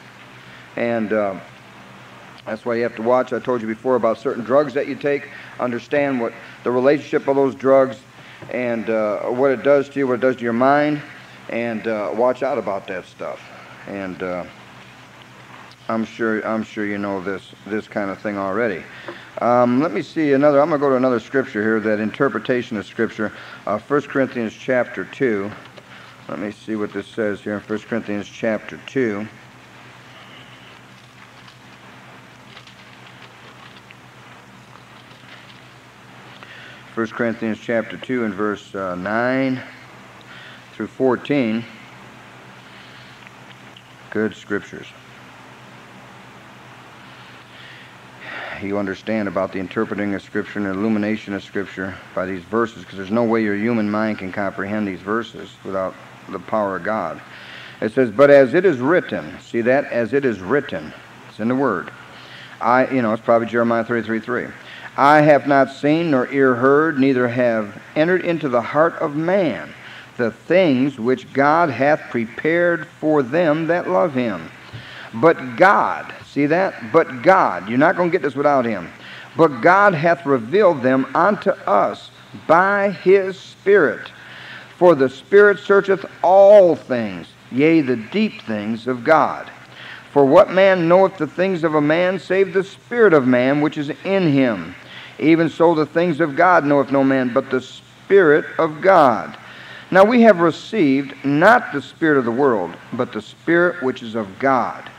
And uh, That's why you have to watch. I told you before about certain drugs that you take. Understand what the relationship of those drugs and uh, what it does to you, what it does to your mind, and uh, watch out about that stuff. And uh, I'm sure I'm sure you know this this kind of thing already. Um, let me see another. I'm going to go to another scripture here. That interpretation of scripture, uh, 1 Corinthians chapter two. Let me see what this says here in 1 Corinthians chapter two. 1 Corinthians chapter 2 and verse uh, 9 through 14. Good scriptures. You understand about the interpreting of Scripture and illumination of Scripture by these verses because there's no way your human mind can comprehend these verses without the power of God. It says, But as it is written, see that? As it is written, it's in the Word. I, you know, it's probably Jeremiah 33 3. I have not seen nor ear heard, neither have entered into the heart of man the things which God hath prepared for them that love him. But God, see that? But God, you're not going to get this without him. But God hath revealed them unto us by his Spirit. For the Spirit searcheth all things, yea, the deep things of God. For what man knoweth the things of a man save the Spirit of man which is in him? Even so, the things of God knoweth no man, but the Spirit of God. Now we have received not the Spirit of the world, but the Spirit which is of God,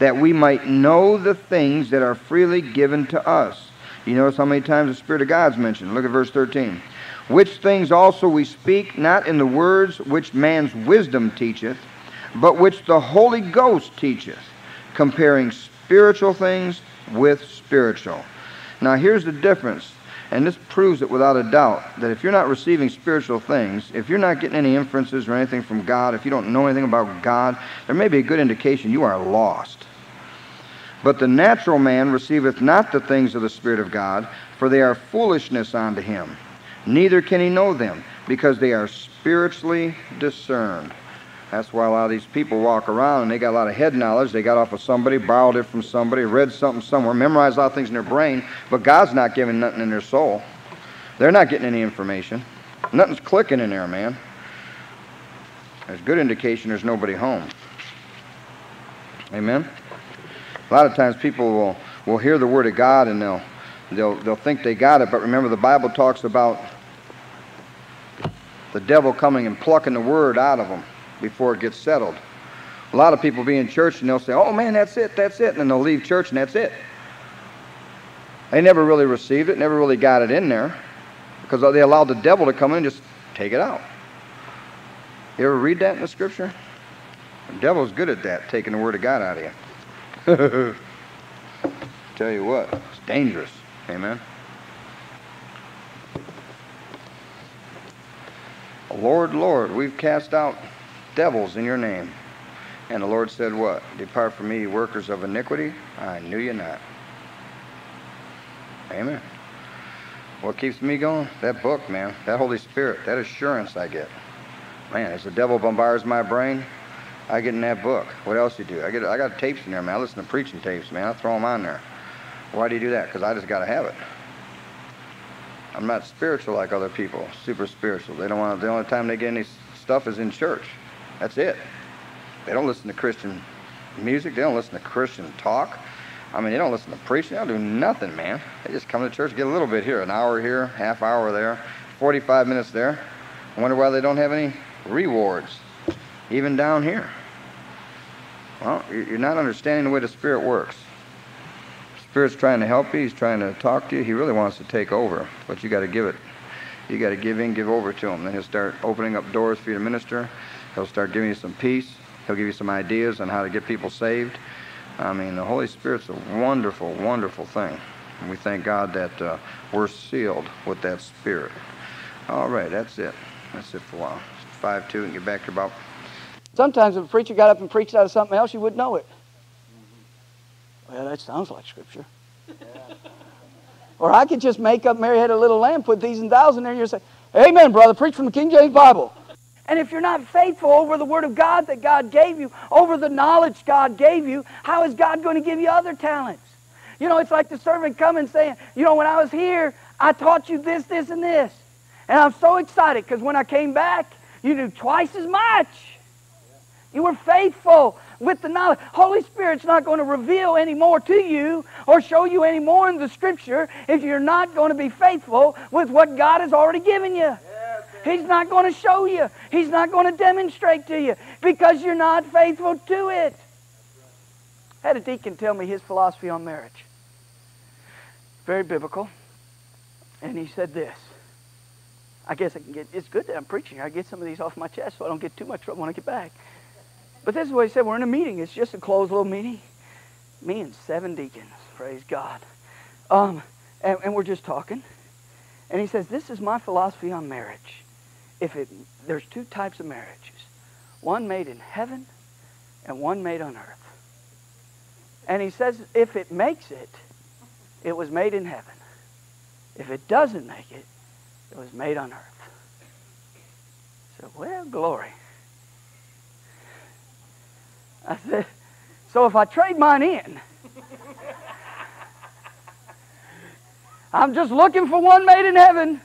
that we might know the things that are freely given to us. You notice how many times the Spirit of God is mentioned. Look at verse 13. Which things also we speak, not in the words which man's wisdom teacheth, but which the Holy Ghost teacheth, comparing spiritual things with spiritual. Now, here's the difference, and this proves it without a doubt that if you're not receiving spiritual things, if you're not getting any inferences or anything from God, if you don't know anything about God, there may be a good indication you are lost. But the natural man receiveth not the things of the Spirit of God, for they are foolishness unto him. Neither can he know them, because they are spiritually discerned. That's why a lot of these people walk around and they got a lot of head knowledge. They got off of somebody, borrowed it from somebody, read something somewhere, memorized a lot of things in their brain, but God's not giving nothing in their soul. They're not getting any information. Nothing's clicking in there, man. There's good indication there's nobody home. Amen? A lot of times people will, will hear the word of God and they'll, they'll, they'll think they got it, but remember the Bible talks about the devil coming and plucking the word out of them before it gets settled. A lot of people be in church and they'll say, oh man, that's it, that's it. And then they'll leave church and that's it. They never really received it, never really got it in there because they allowed the devil to come in and just take it out. You ever read that in the scripture? The devil's good at that, taking the word of God out of you. Tell you what, it's dangerous. Amen. Lord, Lord, we've cast out devils in your name. And the Lord said, What? Depart from me, workers of iniquity. I knew you not. Amen. What keeps me going? That book, man. That Holy Spirit. That assurance I get. Man, as the devil bombards my brain, I get in that book. What else you do? I get I got tapes in there, man. I listen to preaching tapes, man. I throw them on there. Why do you do that? Because I just got to have it. I'm not spiritual like other people. Super spiritual. They don't want. The only time they get any stuff is in church. That's it. They don't listen to Christian music. They don't listen to Christian talk. I mean, they don't listen to preaching. They don't do nothing, man. They just come to church, get a little bit here, an hour here, half hour there, 45 minutes there. I wonder why they don't have any rewards, even down here. Well, you're not understanding the way the Spirit works. The Spirit's trying to help you. He's trying to talk to you. He really wants to take over, but you got to give it. You got to give in, give over to him. Then he'll start opening up doors for you to minister. He'll start giving you some peace. He'll give you some ideas on how to get people saved. I mean, the Holy Spirit's a wonderful, wonderful thing. And we thank God that uh, we're sealed with that Spirit. All right, that's it. That's it for a while. 5 2 and get back to about. Sometimes if a preacher got up and preached out of something else, you wouldn't know it. Well, that sounds like Scripture. or I could just make up Mary had a little lamb, put these and thous in there, and you say, Amen, brother, preach from the King James Bible. And if you're not faithful over the Word of God that God gave you, over the knowledge God gave you, how is God going to give you other talents? You know, it's like the servant coming saying, you know, when I was here, I taught you this, this, and this. And I'm so excited because when I came back, you knew twice as much. You were faithful with the knowledge. Holy Spirit's not going to reveal any more to you or show you any more in the Scripture if you're not going to be faithful with what God has already given you. He's not going to show you. He's not going to demonstrate to you because you're not faithful to it. I had a deacon tell me his philosophy on marriage. Very biblical. And he said this. I guess I can get, it's good that I'm preaching. I get some of these off my chest so I don't get too much trouble when I get back. But this is what he said. We're in a meeting. It's just a closed little meeting. Me and seven deacons. Praise God. Um, and, and we're just talking. And he says, this is my philosophy on marriage. If it, there's two types of marriages. One made in heaven and one made on earth. And he says, if it makes it, it was made in heaven. If it doesn't make it, it was made on earth. So, well, glory. I said, so if I trade mine in, I'm just looking for one made in heaven.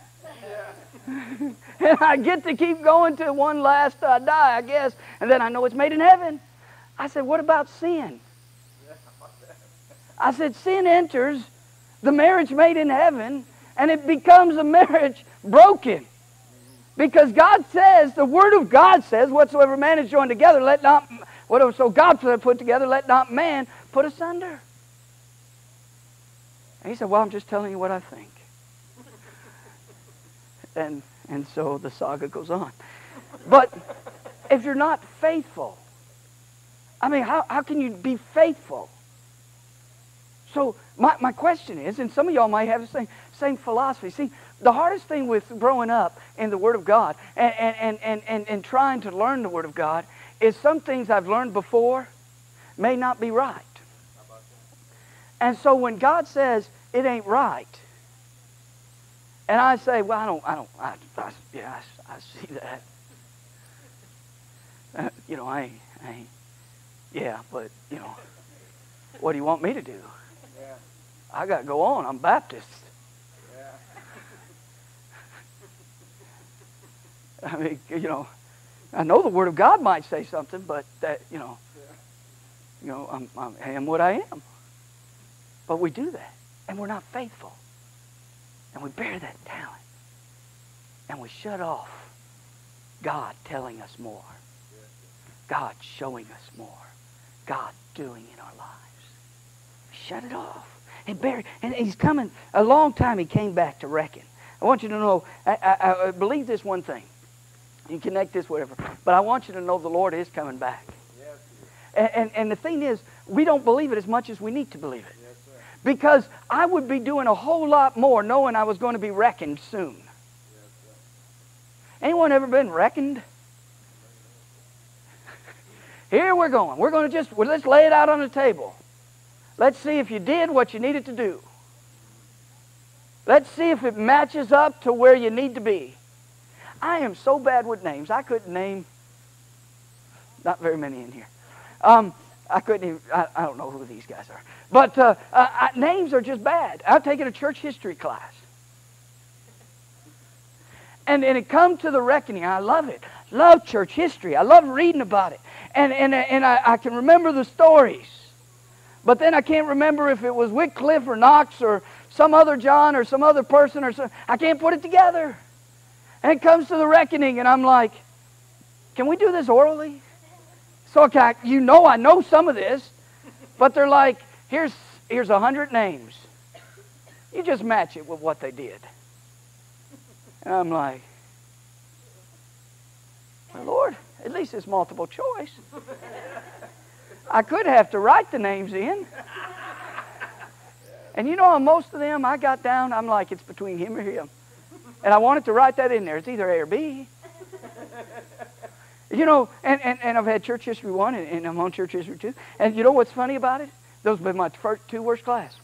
and I get to keep going to one last I die, I guess. And then I know it's made in heaven. I said, what about sin? I said, sin enters the marriage made in heaven and it becomes a marriage broken. Because God says, the Word of God says, whatsoever man is joined together, let not Whatever so God put together, let not man put asunder. And he said, Well, I'm just telling you what I think. and and so the saga goes on. But if you're not faithful, I mean, how, how can you be faithful? So my, my question is, and some of y'all might have the same, same philosophy. See, the hardest thing with growing up in the Word of God and, and, and, and, and trying to learn the Word of God is some things I've learned before may not be right. And so when God says it ain't right, and I say, well, I don't, I don't, I, I yeah, I, I, see that. Uh, you know, I ain't, I ain't, yeah, but, you know, what do you want me to do? Yeah. I got to go on. I'm Baptist. Yeah. I mean, you know, I know the Word of God might say something, but that, you know, you know, I'm, I'm, I am what I am. But we do that, and we're not faithful. And we bear that talent. And we shut off God telling us more. God showing us more. God doing in our lives. We Shut it off. And, bear, and he's coming, a long time he came back to reckon. I want you to know, I, I, I believe this one thing. You connect this, whatever. But I want you to know the Lord is coming back. Yes. And, and, and, the thing is, we don't believe it as much as we need to believe it. Yes, because I would be doing a whole lot more knowing I was going to be reckoned soon. Yes, Anyone ever been reckoned? Here we're going. We're going to just, well, let's lay it out on the table. Let's see if you did what you needed to do. Let's see if it matches up to where you need to be. I am so bad with names. I couldn't name not very many in here. Um, I couldn't even, I, I, don't know who these guys are. But uh, uh, I, names are just bad. I've taken a church history class. And, and it come to the reckoning. I love it. Love church history. I love reading about it. And, and, and I, I can remember the stories. But then I can't remember if it was Wycliffe or Knox or some other John or some other person or some, I can't put it together. And it comes to the reckoning, and I'm like, can we do this orally? So okay, you know I know some of this, but they're like, here's here's a hundred names. You just match it with what they did. And I'm like, my Lord, at least it's multiple choice. I could have to write the names in. And you know, on most of them, I got down, I'm like, it's between him or him. And I wanted to write that in there. It's either A or B. You know, and, and, and I've had church history one, and, and I'm on church history two. And you know what's funny about it? Those have been my first two worst class.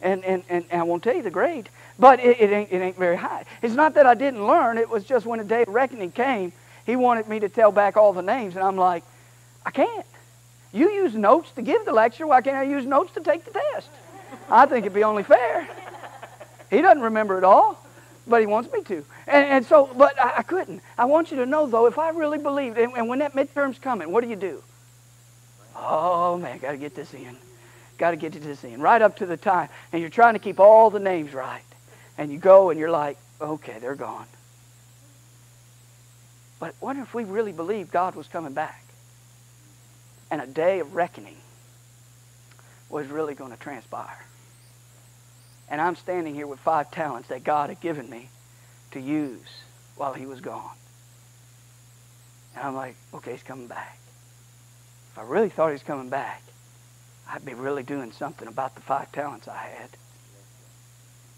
And, and, and, and I won't tell you the grade, but it, it, ain't, it ain't very high. It's not that I didn't learn. It was just when the day of reckoning came, he wanted me to tell back all the names, and I'm like, I can't. You use notes to give the lecture. Why can't I use notes to take the test? I think it'd be only fair. He doesn't remember it all, but he wants me to. And, and so, but I, I, couldn't. I want you to know, though, if I really believed, and, and when that midterm's coming, what do you do? Oh, man, got to get this in. Got to get this in. Right up to the time. And you're trying to keep all the names right. And you go and you're like, okay, they're gone. But wonder if we really believed God was coming back and a day of reckoning was really going to transpire. And I'm standing here with five talents that God had given me to use while he was gone. And I'm like, okay, he's coming back. If I really thought he was coming back, I'd be really doing something about the five talents I had.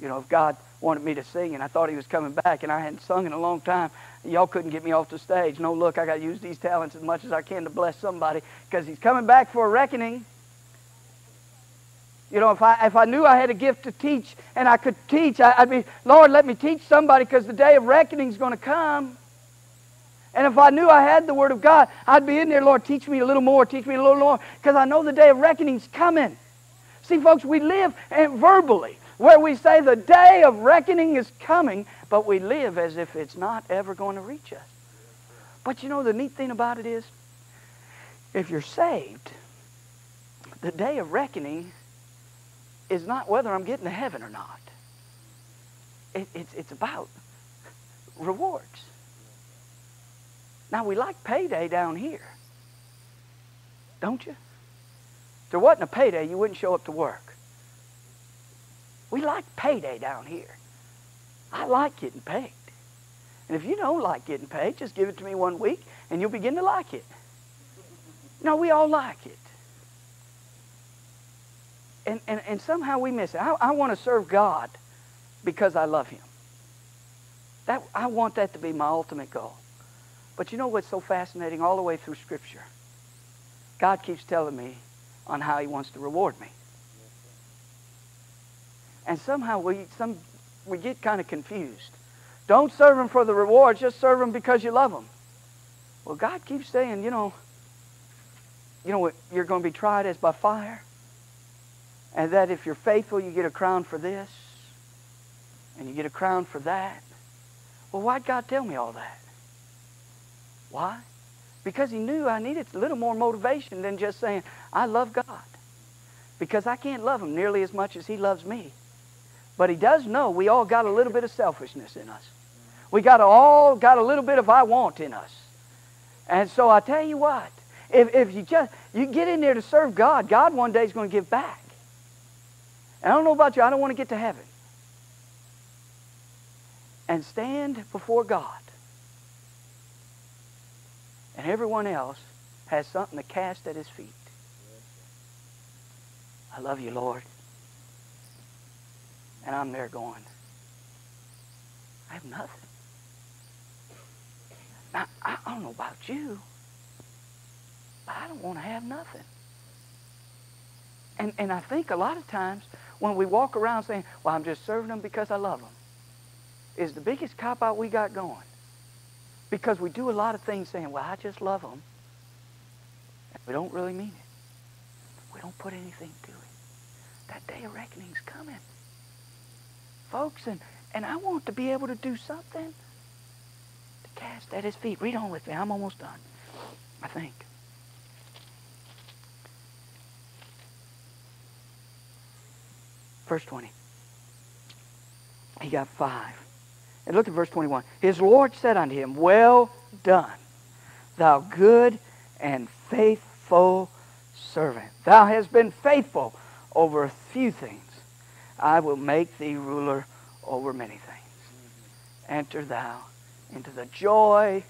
You know, if God wanted me to sing and I thought he was coming back and I hadn't sung in a long time, y'all couldn't get me off the stage. No, look, I got to use these talents as much as I can to bless somebody because he's coming back for a reckoning. You know, if I, if I knew I had a gift to teach and I could teach, I, would be, Lord, let me teach somebody because the day of reckoning is going to come. And if I knew I had the Word of God, I'd be in there, Lord, teach me a little more, teach me a little more, because I know the day of reckoning is coming. See, folks, we live eh, verbally where we say the day of reckoning is coming, but we live as if it's not ever going to reach us. But you know, the neat thing about it is, if you're saved, the day of reckoning is not whether I'm getting to heaven or not. It, it's, it's about rewards. Now, we like payday down here. Don't you? If there wasn't a payday, you wouldn't show up to work. We like payday down here. I like getting paid. And if you don't like getting paid, just give it to me one week and you'll begin to like it. No, we all like it and, and, and somehow we miss it. I, I want to serve God because I love Him. That, I want that to be my ultimate goal. But you know what's so fascinating all the way through Scripture? God keeps telling me on how He wants to reward me. And somehow we, some, we get kind of confused. Don't serve Him for the rewards, just serve Him because you love Him. Well, God keeps saying, you know, you know what, you're going to be tried as by fire. And that if you're faithful, you get a crown for this, and you get a crown for that. Well, why'd God tell me all that? Why? Because He knew I needed a little more motivation than just saying, I love God. Because I can't love Him nearly as much as He loves me. But He does know we all got a little bit of selfishness in us. We got all got a little bit of I want in us. And so I tell you what, if, if you just you get in there to serve God, God one day is going to give back. And I don't know about you, I don't want to get to heaven and stand before God. And everyone else has something to cast at his feet. I love you, Lord. And I'm there going, I have nothing. Now, I don't know about you, but I don't want to have nothing. And, and I think a lot of times when we walk around saying, well, I'm just serving them because I love them, is the biggest cop out we got going. Because we do a lot of things saying, well, I just love them. And we don't really mean it. We don't put anything to it. That day of reckoning's coming. Folks, and, and I want to be able to do something to cast at his feet. Read on with me. I'm almost done, I think. Verse 20. He got five. And look at verse 21. His Lord said unto him, Well done, thou good and faithful servant. Thou hast been faithful over a few things. I will make thee ruler over many things. Enter thou into the joy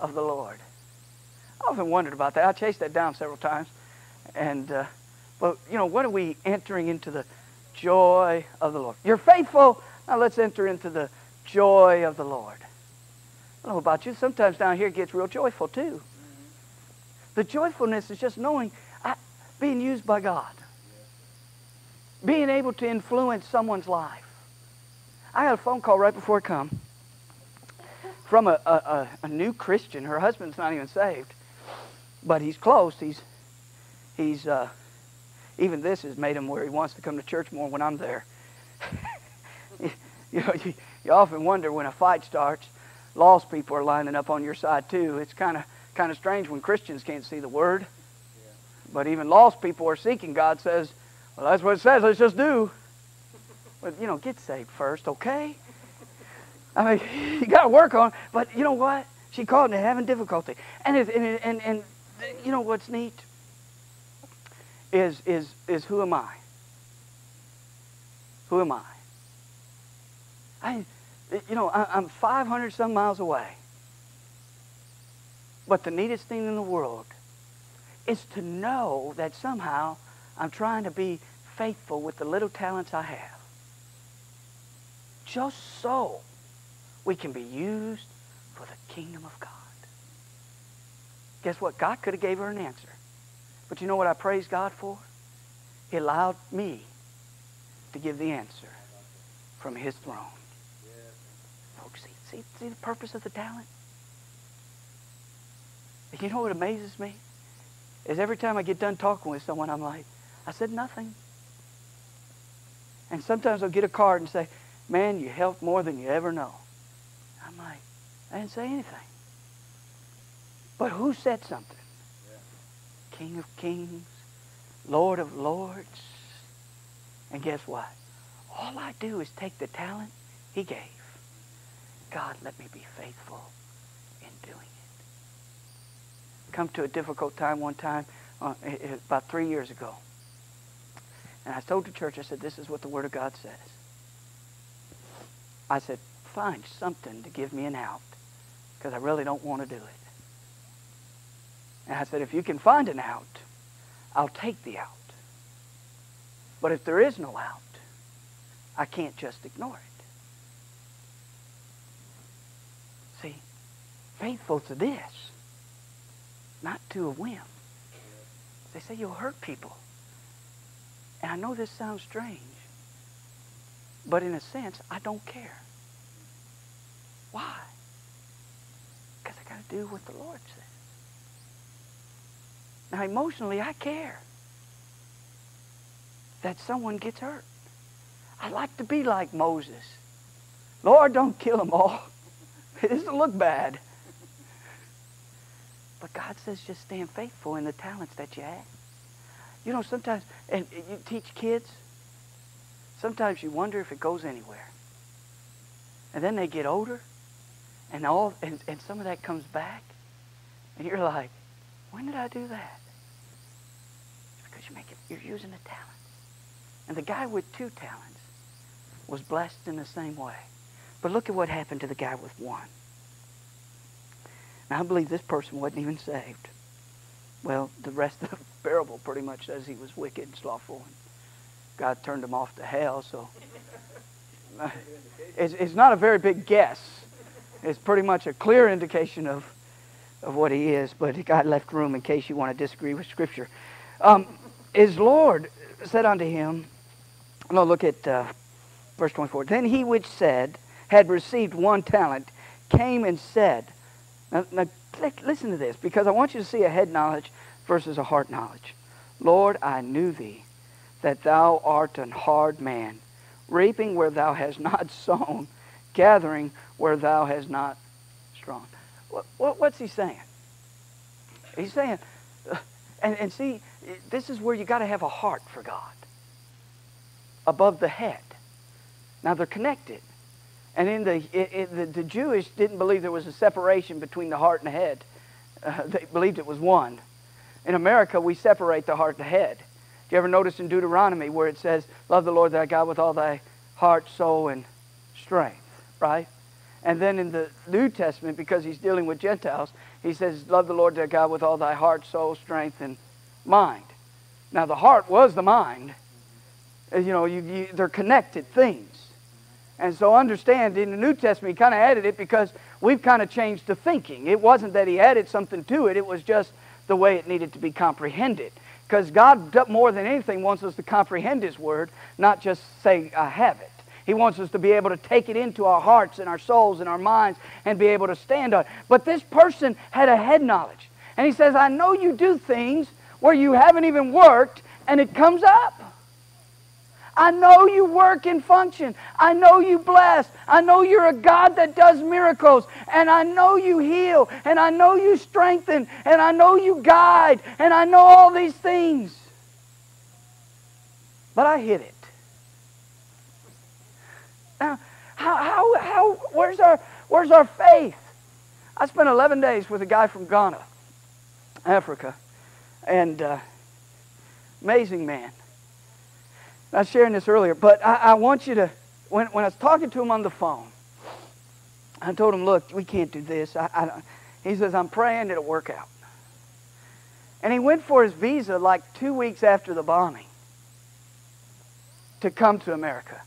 of the Lord. I often wondered about that. I chased that down several times. And, uh, but, you know, what are we entering into the joy of the Lord. You're faithful. Now let's enter into the joy of the Lord. I don't know about you. Sometimes down here it gets real joyful too. The joyfulness is just knowing I, being used by God. Being able to influence someone's life. I had a phone call right before I come from a, a, a, new Christian. Her husband's not even saved, but he's close. He's he's uh, even this has made him where he wants to come to church more when I'm there. you know, you, you often wonder when a fight starts, lost people are lining up on your side too. It's kind of kind of strange when Christians can't see the word. But even lost people are seeking. God says, well, that's what it says. Let's just do. But, you know, get saved first, okay? I mean, you got to work on it. But you know what? She called and having difficulty. And, it, and, and, and you know what's neat? Is, is, is who am I? Who am I? I you know, I, I'm 500 some miles away. But the neatest thing in the world is to know that somehow I'm trying to be faithful with the little talents I have. Just so we can be used for the kingdom of God. Guess what? God could have gave her an answer. But you know what I praise God for? He allowed me to give the answer from his throne. Folks, see, see, see the purpose of the talent? You know what amazes me? Is every time I get done talking with someone, I'm like, I said nothing. And sometimes I'll get a card and say, man, you helped more than you ever know. I'm like, I didn't say anything. But who said something? King of kings, Lord of lords. And guess what? All I do is take the talent he gave. God, let me be faithful in doing it. Come to a difficult time one time, uh, about three years ago. And I told the church, I said, this is what the Word of God says. I said, find something to give me an out because I really don't want to do it. And I said, if you can find an out, I'll take the out. But if there is no out, I can't just ignore it. See, faithful to this, not to a whim. They say you'll hurt people. And I know this sounds strange, but in a sense, I don't care. Why? Because I got to do what the Lord says. Now, emotionally, I care that someone gets hurt. I'd like to be like Moses. Lord, don't kill them all. It doesn't look bad. But God says just stand faithful in the talents that you have. You know, sometimes, and you teach kids, sometimes you wonder if it goes anywhere. And then they get older, and all, and, and some of that comes back, and you're like, when did I do that? It's because you make it, you're using a talent. And the guy with two talents was blessed in the same way. But look at what happened to the guy with one. Now, I believe this person wasn't even saved. Well, the rest of the parable pretty much says he was wicked and slothful. And God turned him off to hell, so it's, it's not a very big guess. It's pretty much a clear indication of, of what he is, but God left room in case you want to disagree with Scripture. Um, his Lord said unto him, no, look at uh, verse 24. Then he which said, had received one talent, came and said, now, now listen to this, because I want you to see a head knowledge versus a heart knowledge. Lord, I knew thee, that thou art an hard man, reaping where thou hast not sown, gathering where thou hast not strong. What, what, what's he saying? He's saying, uh, and, and see, this is where you got to have a heart for God. Above the head. Now they're connected. And in the, the, the, Jewish didn't believe there was a separation between the heart and the head. Uh, they believed it was one. In America, we separate the heart and the head. Do you ever notice in Deuteronomy where it says, Love the Lord thy God with all thy heart, soul, and strength, right? And then in the New Testament, because he's dealing with Gentiles, he says, Love the Lord thy God with all thy heart, soul, strength, and mind. Now, the heart was the mind. Uh, you know, you, you, they're connected things. And so understand, in the New Testament, he kind of added it because we've kind of changed the thinking. It wasn't that he added something to it, it was just the way it needed to be comprehended. Because God, more than anything, wants us to comprehend His Word, not just say, I have it. He wants us to be able to take it into our hearts and our souls and our minds and be able to stand on it. But this person had a head knowledge. And he says, I know you do things where you haven't even worked and it comes up. I know you work and function. I know you bless. I know you're a God that does miracles. And I know you heal. And I know you strengthen. And I know you guide. And I know all these things. But I hid it. Now, how, how, how, where's our, where's our faith? I spent 11 days with a guy from Ghana, Africa. And uh, amazing man. I was sharing this earlier, but I, I want you to, when, when I was talking to him on the phone, I told him, look, we can't do this. I, I, he says, I'm praying it'll work out. And he went for his visa like two weeks after the bombing to come to America.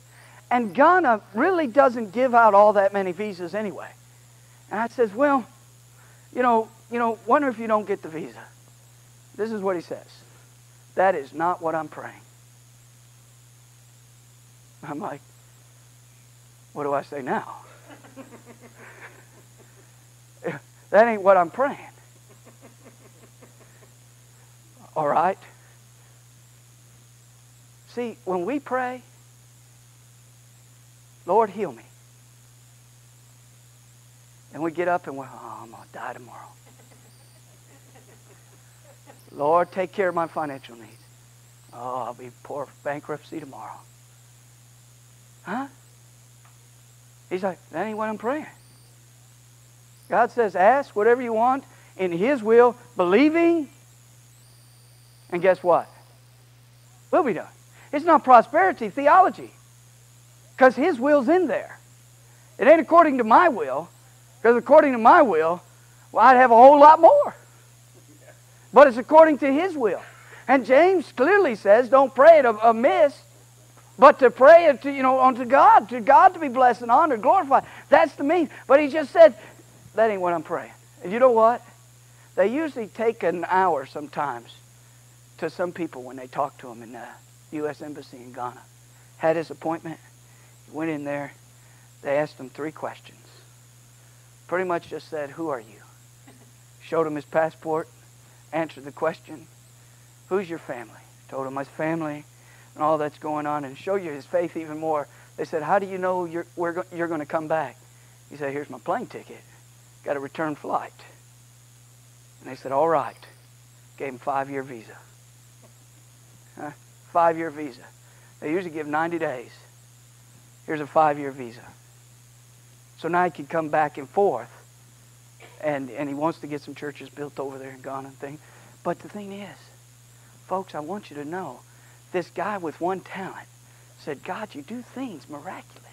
And Ghana really doesn't give out all that many visas anyway. And I says, well, you know, you know, wonder if you don't get the visa. This is what he says. That is not what I'm praying. I'm like, what do I say now? that ain't what I'm praying. All right? See, when we pray, Lord, heal me. And we get up and we're, oh, I'm going to die tomorrow. Lord, take care of my financial needs. Oh, I'll be poor bankruptcy tomorrow. Huh? He's like, that ain't what I'm praying. God says, ask whatever you want in His will, believing, and guess what? We'll be done. It's not prosperity theology because His will's in there. It ain't according to my will because according to my will, well, I'd have a whole lot more. But it's according to His will. And James clearly says, don't pray it amiss but to pray it to, you know, unto God, to God to be blessed and honored, glorified. That's the mean. But he just said, that ain't what I'm praying. And you know what? They usually take an hour sometimes to some people when they talk to them in the U.S. Embassy in Ghana. Had his appointment, went in there, they asked him three questions. Pretty much just said, who are you? Showed him his passport, answered the question, who's your family? Told him his family, and all that's going on and show you his faith even more. They said, How do you know you're, go- you're going to come back? He said, Here's my plane ticket. Got a return flight. And they said, All right. Gave him five year visa. Huh? Five year visa. They usually give 90 days. Here's a five year visa. So now he can come back and forth. And, and he wants to get some churches built over there in Ghana and things. But the thing is, folks, I want you to know this guy with one talent said, God, you do things miraculous.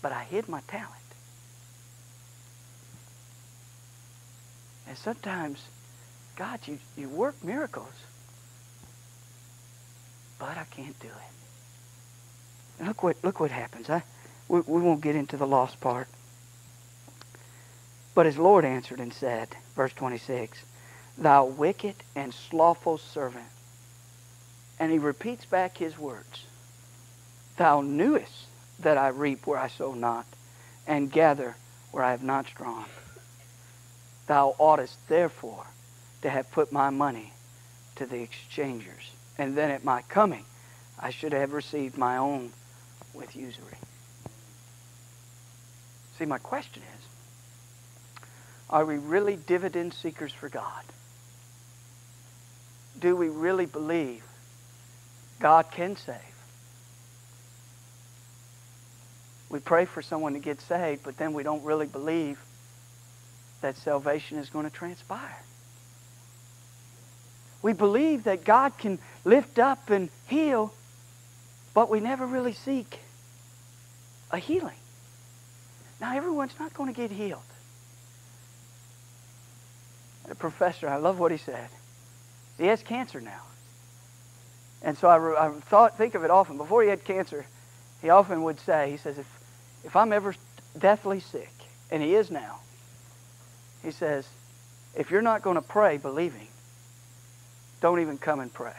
But I hid my talent. And sometimes, God, you, you work miracles, but I can't do it. Look what, look what happens. I, we, we won't get into the lost part. But his Lord answered and said, verse 26, Thou wicked and slothful servant, and he repeats back his words. Thou knewest that I reap where I sow not, and gather where I have not strawn. Thou oughtest therefore to have put my money to the exchangers, and then at my coming I should have received my own with usury. See, my question is, are we really dividend seekers for God? Do we really believe God can save. We pray for someone to get saved, but then we don't really believe that salvation is going to transpire. We believe that God can lift up and heal, but we never really seek a healing. Now, everyone's not going to get healed. The professor, I love what he said. He has cancer now. And so I, I thought, think of it often. Before he had cancer, he often would say, he says, if, if I'm ever deathly sick, and he is now, he says, if you're not going to pray believing, don't even come and pray.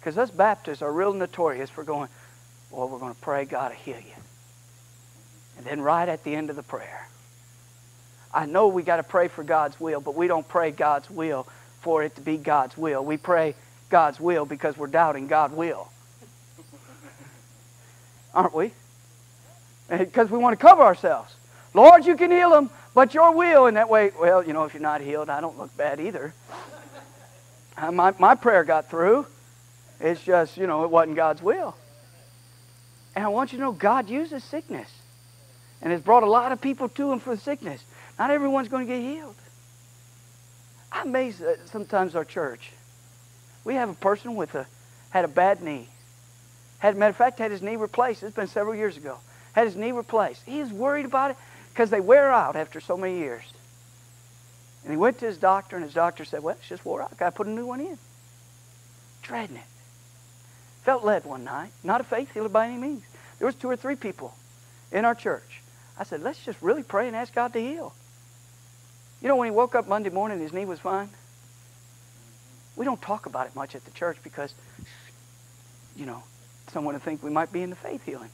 Because us Baptists are real notorious for going, well, we're going to pray God to heal you. And then right at the end of the prayer, I know we got to pray for God's will, but we don't pray God's will for it to be God's will. We pray God's will because we're doubting God will. Aren't we? Because we want to cover ourselves. Lord, you can heal them, but your will. And that way, well, you know, if you're not healed, I don't look bad either. Uh, my, my prayer got through. It's just, you know, it wasn't God's will. And I want you to know God uses sickness and has brought a lot of people to Him for sickness. Not everyone's going to get healed. I'm amazed at uh, sometimes our church. We have a person with a had a bad knee. Had matter of fact had his knee replaced. It's been several years ago. Had his knee replaced. He is worried about it because they wear out after so many years. And he went to his doctor, and his doctor said, "Well, it's just wore out. Got to put a new one in." Dreading it. Felt led one night. Not a faith healer by any means. There was two or three people in our church. I said, "Let's just really pray and ask God to heal." You know, when he woke up Monday morning, his knee was fine. We don't talk about it much at the church because, you know, someone would think we might be in the faith healing.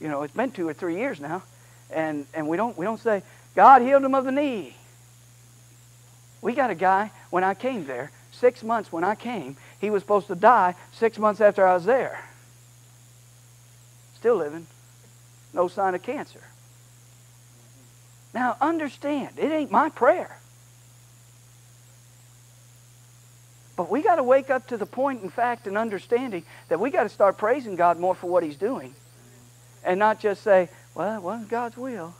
You know, it's been two or three years now, and, and we don't we don't say God healed him of the knee. We got a guy when I came there, six months when I came, he was supposed to die six months after I was there. Still living, no sign of cancer. Now understand, it ain't my prayer. But we got to wake up to the point, in fact, and understanding that we got to start praising God more for what He's doing. And not just say, well, it wasn't God's will.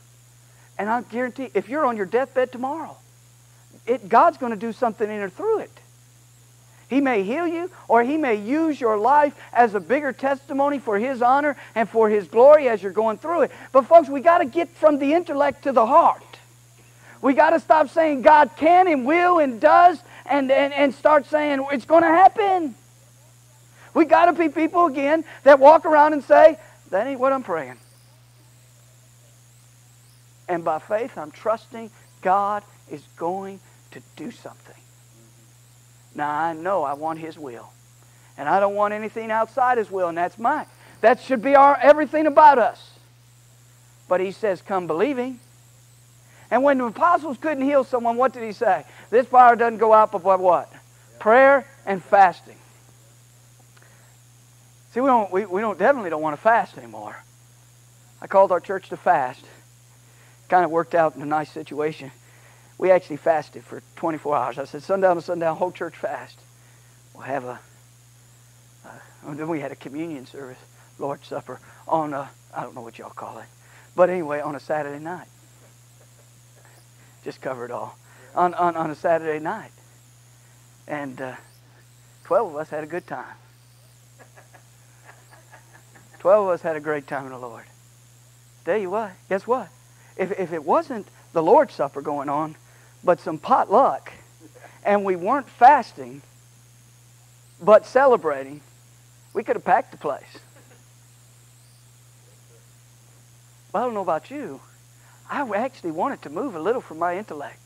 And I guarantee, if you're on your deathbed tomorrow, it, God's going to do something in or through it. He may heal you, or He may use your life as a bigger testimony for His honor and for His glory as you're going through it. But, folks, we got to get from the intellect to the heart. We got to stop saying God can and will and does and, and, and start saying it's going to happen. We got to be people again that walk around and say, that ain't what I'm praying. And by faith, I'm trusting God is going to do something. Now, I know I want His will. And I don't want anything outside His will, and that's mine. That should be our everything about us. But He says, come believing. And when the apostles couldn't heal someone, what did He say? This power doesn't go out but by what? Prayer and fasting. See, we don't, we, we don't definitely don't want to fast anymore. I called our church to fast. Kind of worked out in a nice situation we actually fasted for 24 hours. I said, sundown to sundown, whole church fast. We'll have a, uh, and then we had a communion service, Lord's Supper, on a, I don't know what y'all call it. But anyway, on a Saturday night. Just cover it all. On, on, on a Saturday night. And uh, 12 of us had a good time. 12 of us had a great time in the Lord. Tell you what, guess what? If, if it wasn't the Lord's Supper going on, but some potluck, and we weren't fasting, but celebrating, we could have packed the place. Well, I don't know about you. I actually wanted to move a little from my intellect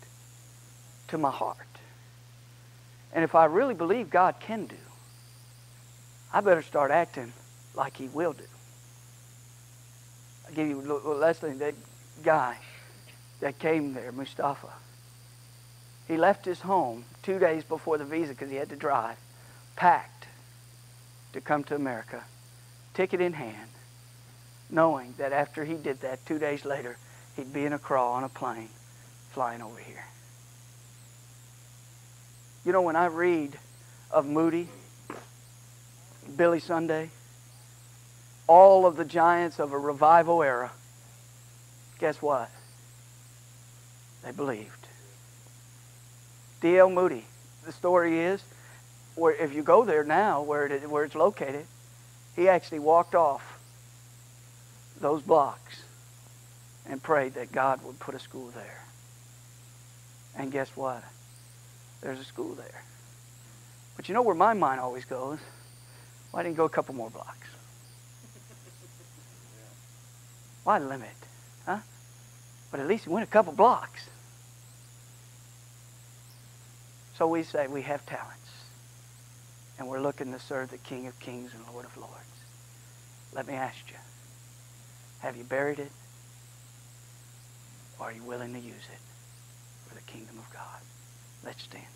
to my heart. And if I really believe God can do, I better start acting like He will do. I'll give you Leslie, that guy that came there, Mustafa. He left his home two days before the visa because he had to drive, packed to come to America, ticket in hand, knowing that after he did that, two days later, he'd be in a crawl on a plane flying over here. You know, when I read of Moody, Billy Sunday, all of the giants of a revival era, guess what? They believed. D.L. Moody. The story is, where if you go there now, where, it, where it's located, he actually walked off those blocks and prayed that God would put a school there. And guess what? There's a school there. But you know where my mind always goes? Why didn't you go a couple more blocks? Why limit? Huh? But at least he went a couple blocks. So we say we have talents. And we're looking to serve the King of Kings and Lord of Lords. Let me ask you, have you buried it? Or are you willing to use it for the kingdom of God? Let's stand.